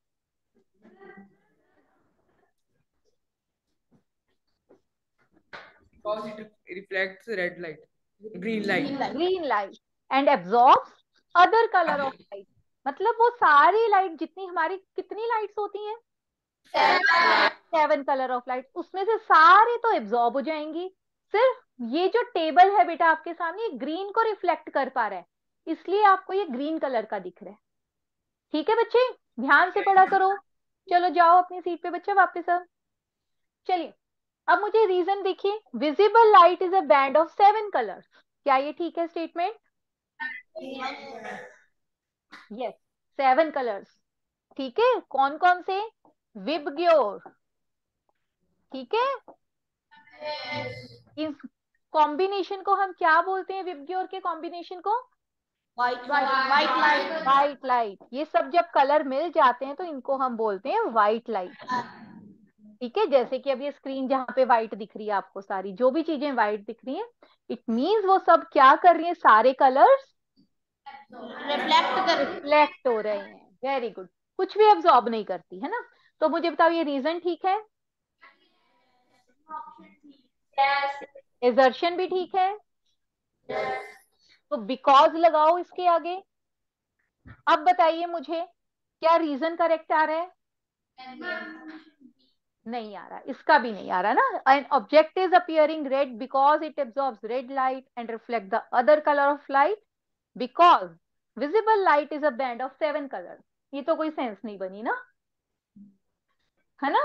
Because it reflects red light, green light. green light. And absorbs other color of light. मतलब वो सारी लाइट जितनी हमारी कितनी लाइट्स होती हैं? सेवन कलर ऑफ़ लाइट उसमें से सारे तो एब्जॉर्ब हो जाएँगी। सिर्फ़ ये जो टेबल है बेटा आपके सामने ये ग्रीन को रिफ्लेक्ट कर पा रहा है। इसलिए आपको ये ग्रीन कलर का दिख रहा है। ठीक है बच्चे? ध्यान से पढ़ा करो। चलो जाओ अपनी सीट पे बच्चे वापस अब चलिए। अब मुझे रीजन देखिए. Visible light is a band of seven colour क्या ये ठीक है स्टेटमेंट यस सेवन कलर्स ठीक है? कौन कौन से विबग्योर ठीक है? इस कॉम्बिनेशन को हम क्या बोलते हैं? विबग्योर के कॉम्बिनेशन को? White white light white light ये सब जब कलर मिल जाते हैं तो इनको हम बोलते हैं व्हाइट लाइट ठीक है? जैसे कि अब ये स्क्रीन जहाँ पे व्हाइट दिख रही है आपको सारी जो भी चीज़ें व्हाइट दिख रही है इट मींस वो सब क्या कर रही है? सारे कलर्स रिफ्लेक्ट कर रिफ्लेक्ट हो। रहे हैं। वेरी गुड कुछ भी एब्जॉर्ब नहीं करती है ना? तो मुझे बताओ ये रीजन ठीक है? एजर्शन भी ठीक है? तो बिकॉज़ लगाओ इसके आगे। अब बताइए मुझे क्या रीजन करेक्ट आ रहा है? नहीं आ रहा इसका भी नहीं आ रहा ना। An object is appearing red because it absorbs red light and reflect the other colour of light because visible light is a band of seven colour ये तो कोई सेंस नहीं बनी ना। है ना?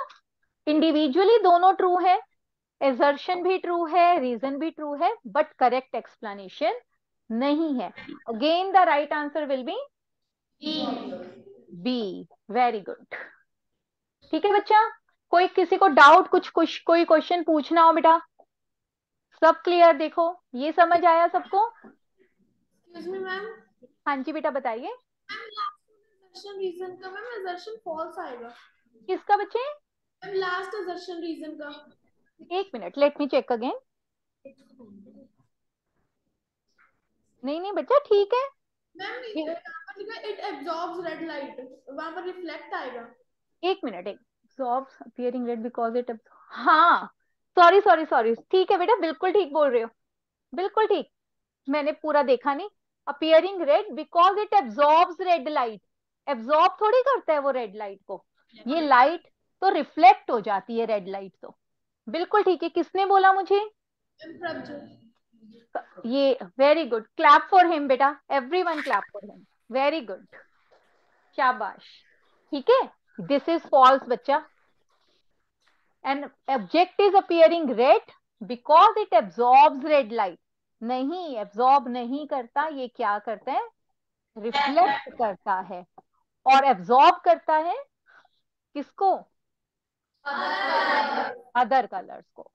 इंडिविजुअली दोनों ट्रू है एजर्शन भी ट्रू है रीजन भी ट्रू है बट करेक्ट एक्सप्लेनेशन नहीं है। Again the right answer will be B very good ठीक है बच्चा? कोई किसी को डाउट कुछ कुछ कोई क्वेश्चन पूछना हो बेटा? सब क्लियर देखो। ये समझ आया सबको? मैम हाँ जी बेटा बताइए। रीजन का मैम assertion false आएगा। किसका बच्चे? लास्ट रीजन का। एक minute let me check again नहीं नहीं बच्चा ठीक है। Ma'am it absorbs red light वहाँ पर रिफ्लेक्ट आएगा। एक मिनट एक absorbs appearing red because it हाँ सॉरी सॉरी सॉरी ठीक है बेटा बिल्कुल ठीक बोल रहे हो बिल्कुल ठीक मैंने पूरा देखा नहीं appearing red because it absorbs red light absorb थोड़ी करता है वो रेड लाइट को ये लाइट तो रिफ्लेक्ट हो जाती है रेड लाइट तो बिल्कुल ठीक है किसने बोला मुझे? ये very good clap for him बेटा every one clap for him very good शाबाश ठीक है? दिस इज़ फॉल्स बच्चा. An object is appearing red because it absorbs red light नहीं एब्जॉर्ब नहीं करता, ये क्या करता है? रिफ्लेक्ट करता है. और एब्जॉर्ब करता है किसको? अदर कलर्स को.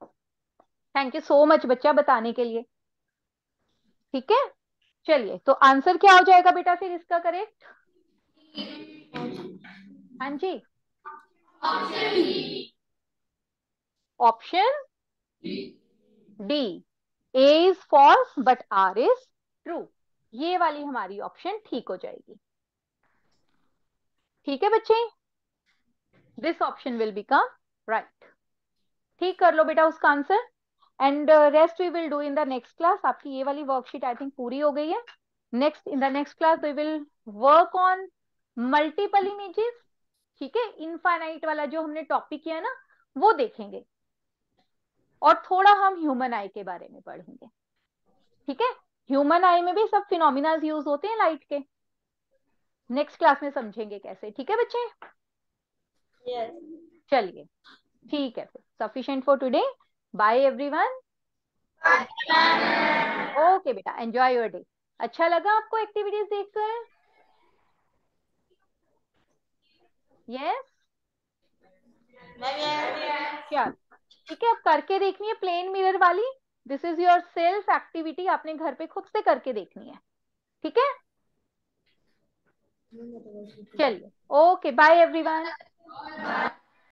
थैंक यू सो मच बच्चा, बताने के लिए. ठीक है? चलिए तो आंसर क्या हो जाएगा बेटा फिर इसका करेक्ट हाँ जी। Option D A is false but R is true ये वाली हमारी ऑप्शन ठीक हो जाएगी। ठीक है बच्चे? This option will become right ठीक कर लो बेटा उसका answer and rest we will do in the next class आपकी ये वाली वर्कशीट आई थिंक पूरी हो गई है। Next in the next class we will work on multiple images ठीक है इनफाइनाइट वाला जो हमने टॉपिक किया ना वो देखेंगे। और थोड़ा हम ह्यूमन आई के बारे में पढ़ेंगे। ठीक है? ह्यूमन आई में भी सब फिनोमिनाज यूज़ होते हैं लाइट के। नेक्स्ट क्लास में समझेंगे कैसे। ठीक है बच्चे? Yes. चलिए। ठीक है फिर। Sufficient for today bye everyone okay बेटा। एंजॉय योर डे अच्छा लगा आपको एक्टिविटीज़ देखकर? यस चल ठीक है अब करके देखनी है प्लेन मिरर वाली। This is your self activity आपने घर पे खुद से करके देखनी है। ठीक है? चलिए। Okay bye everyone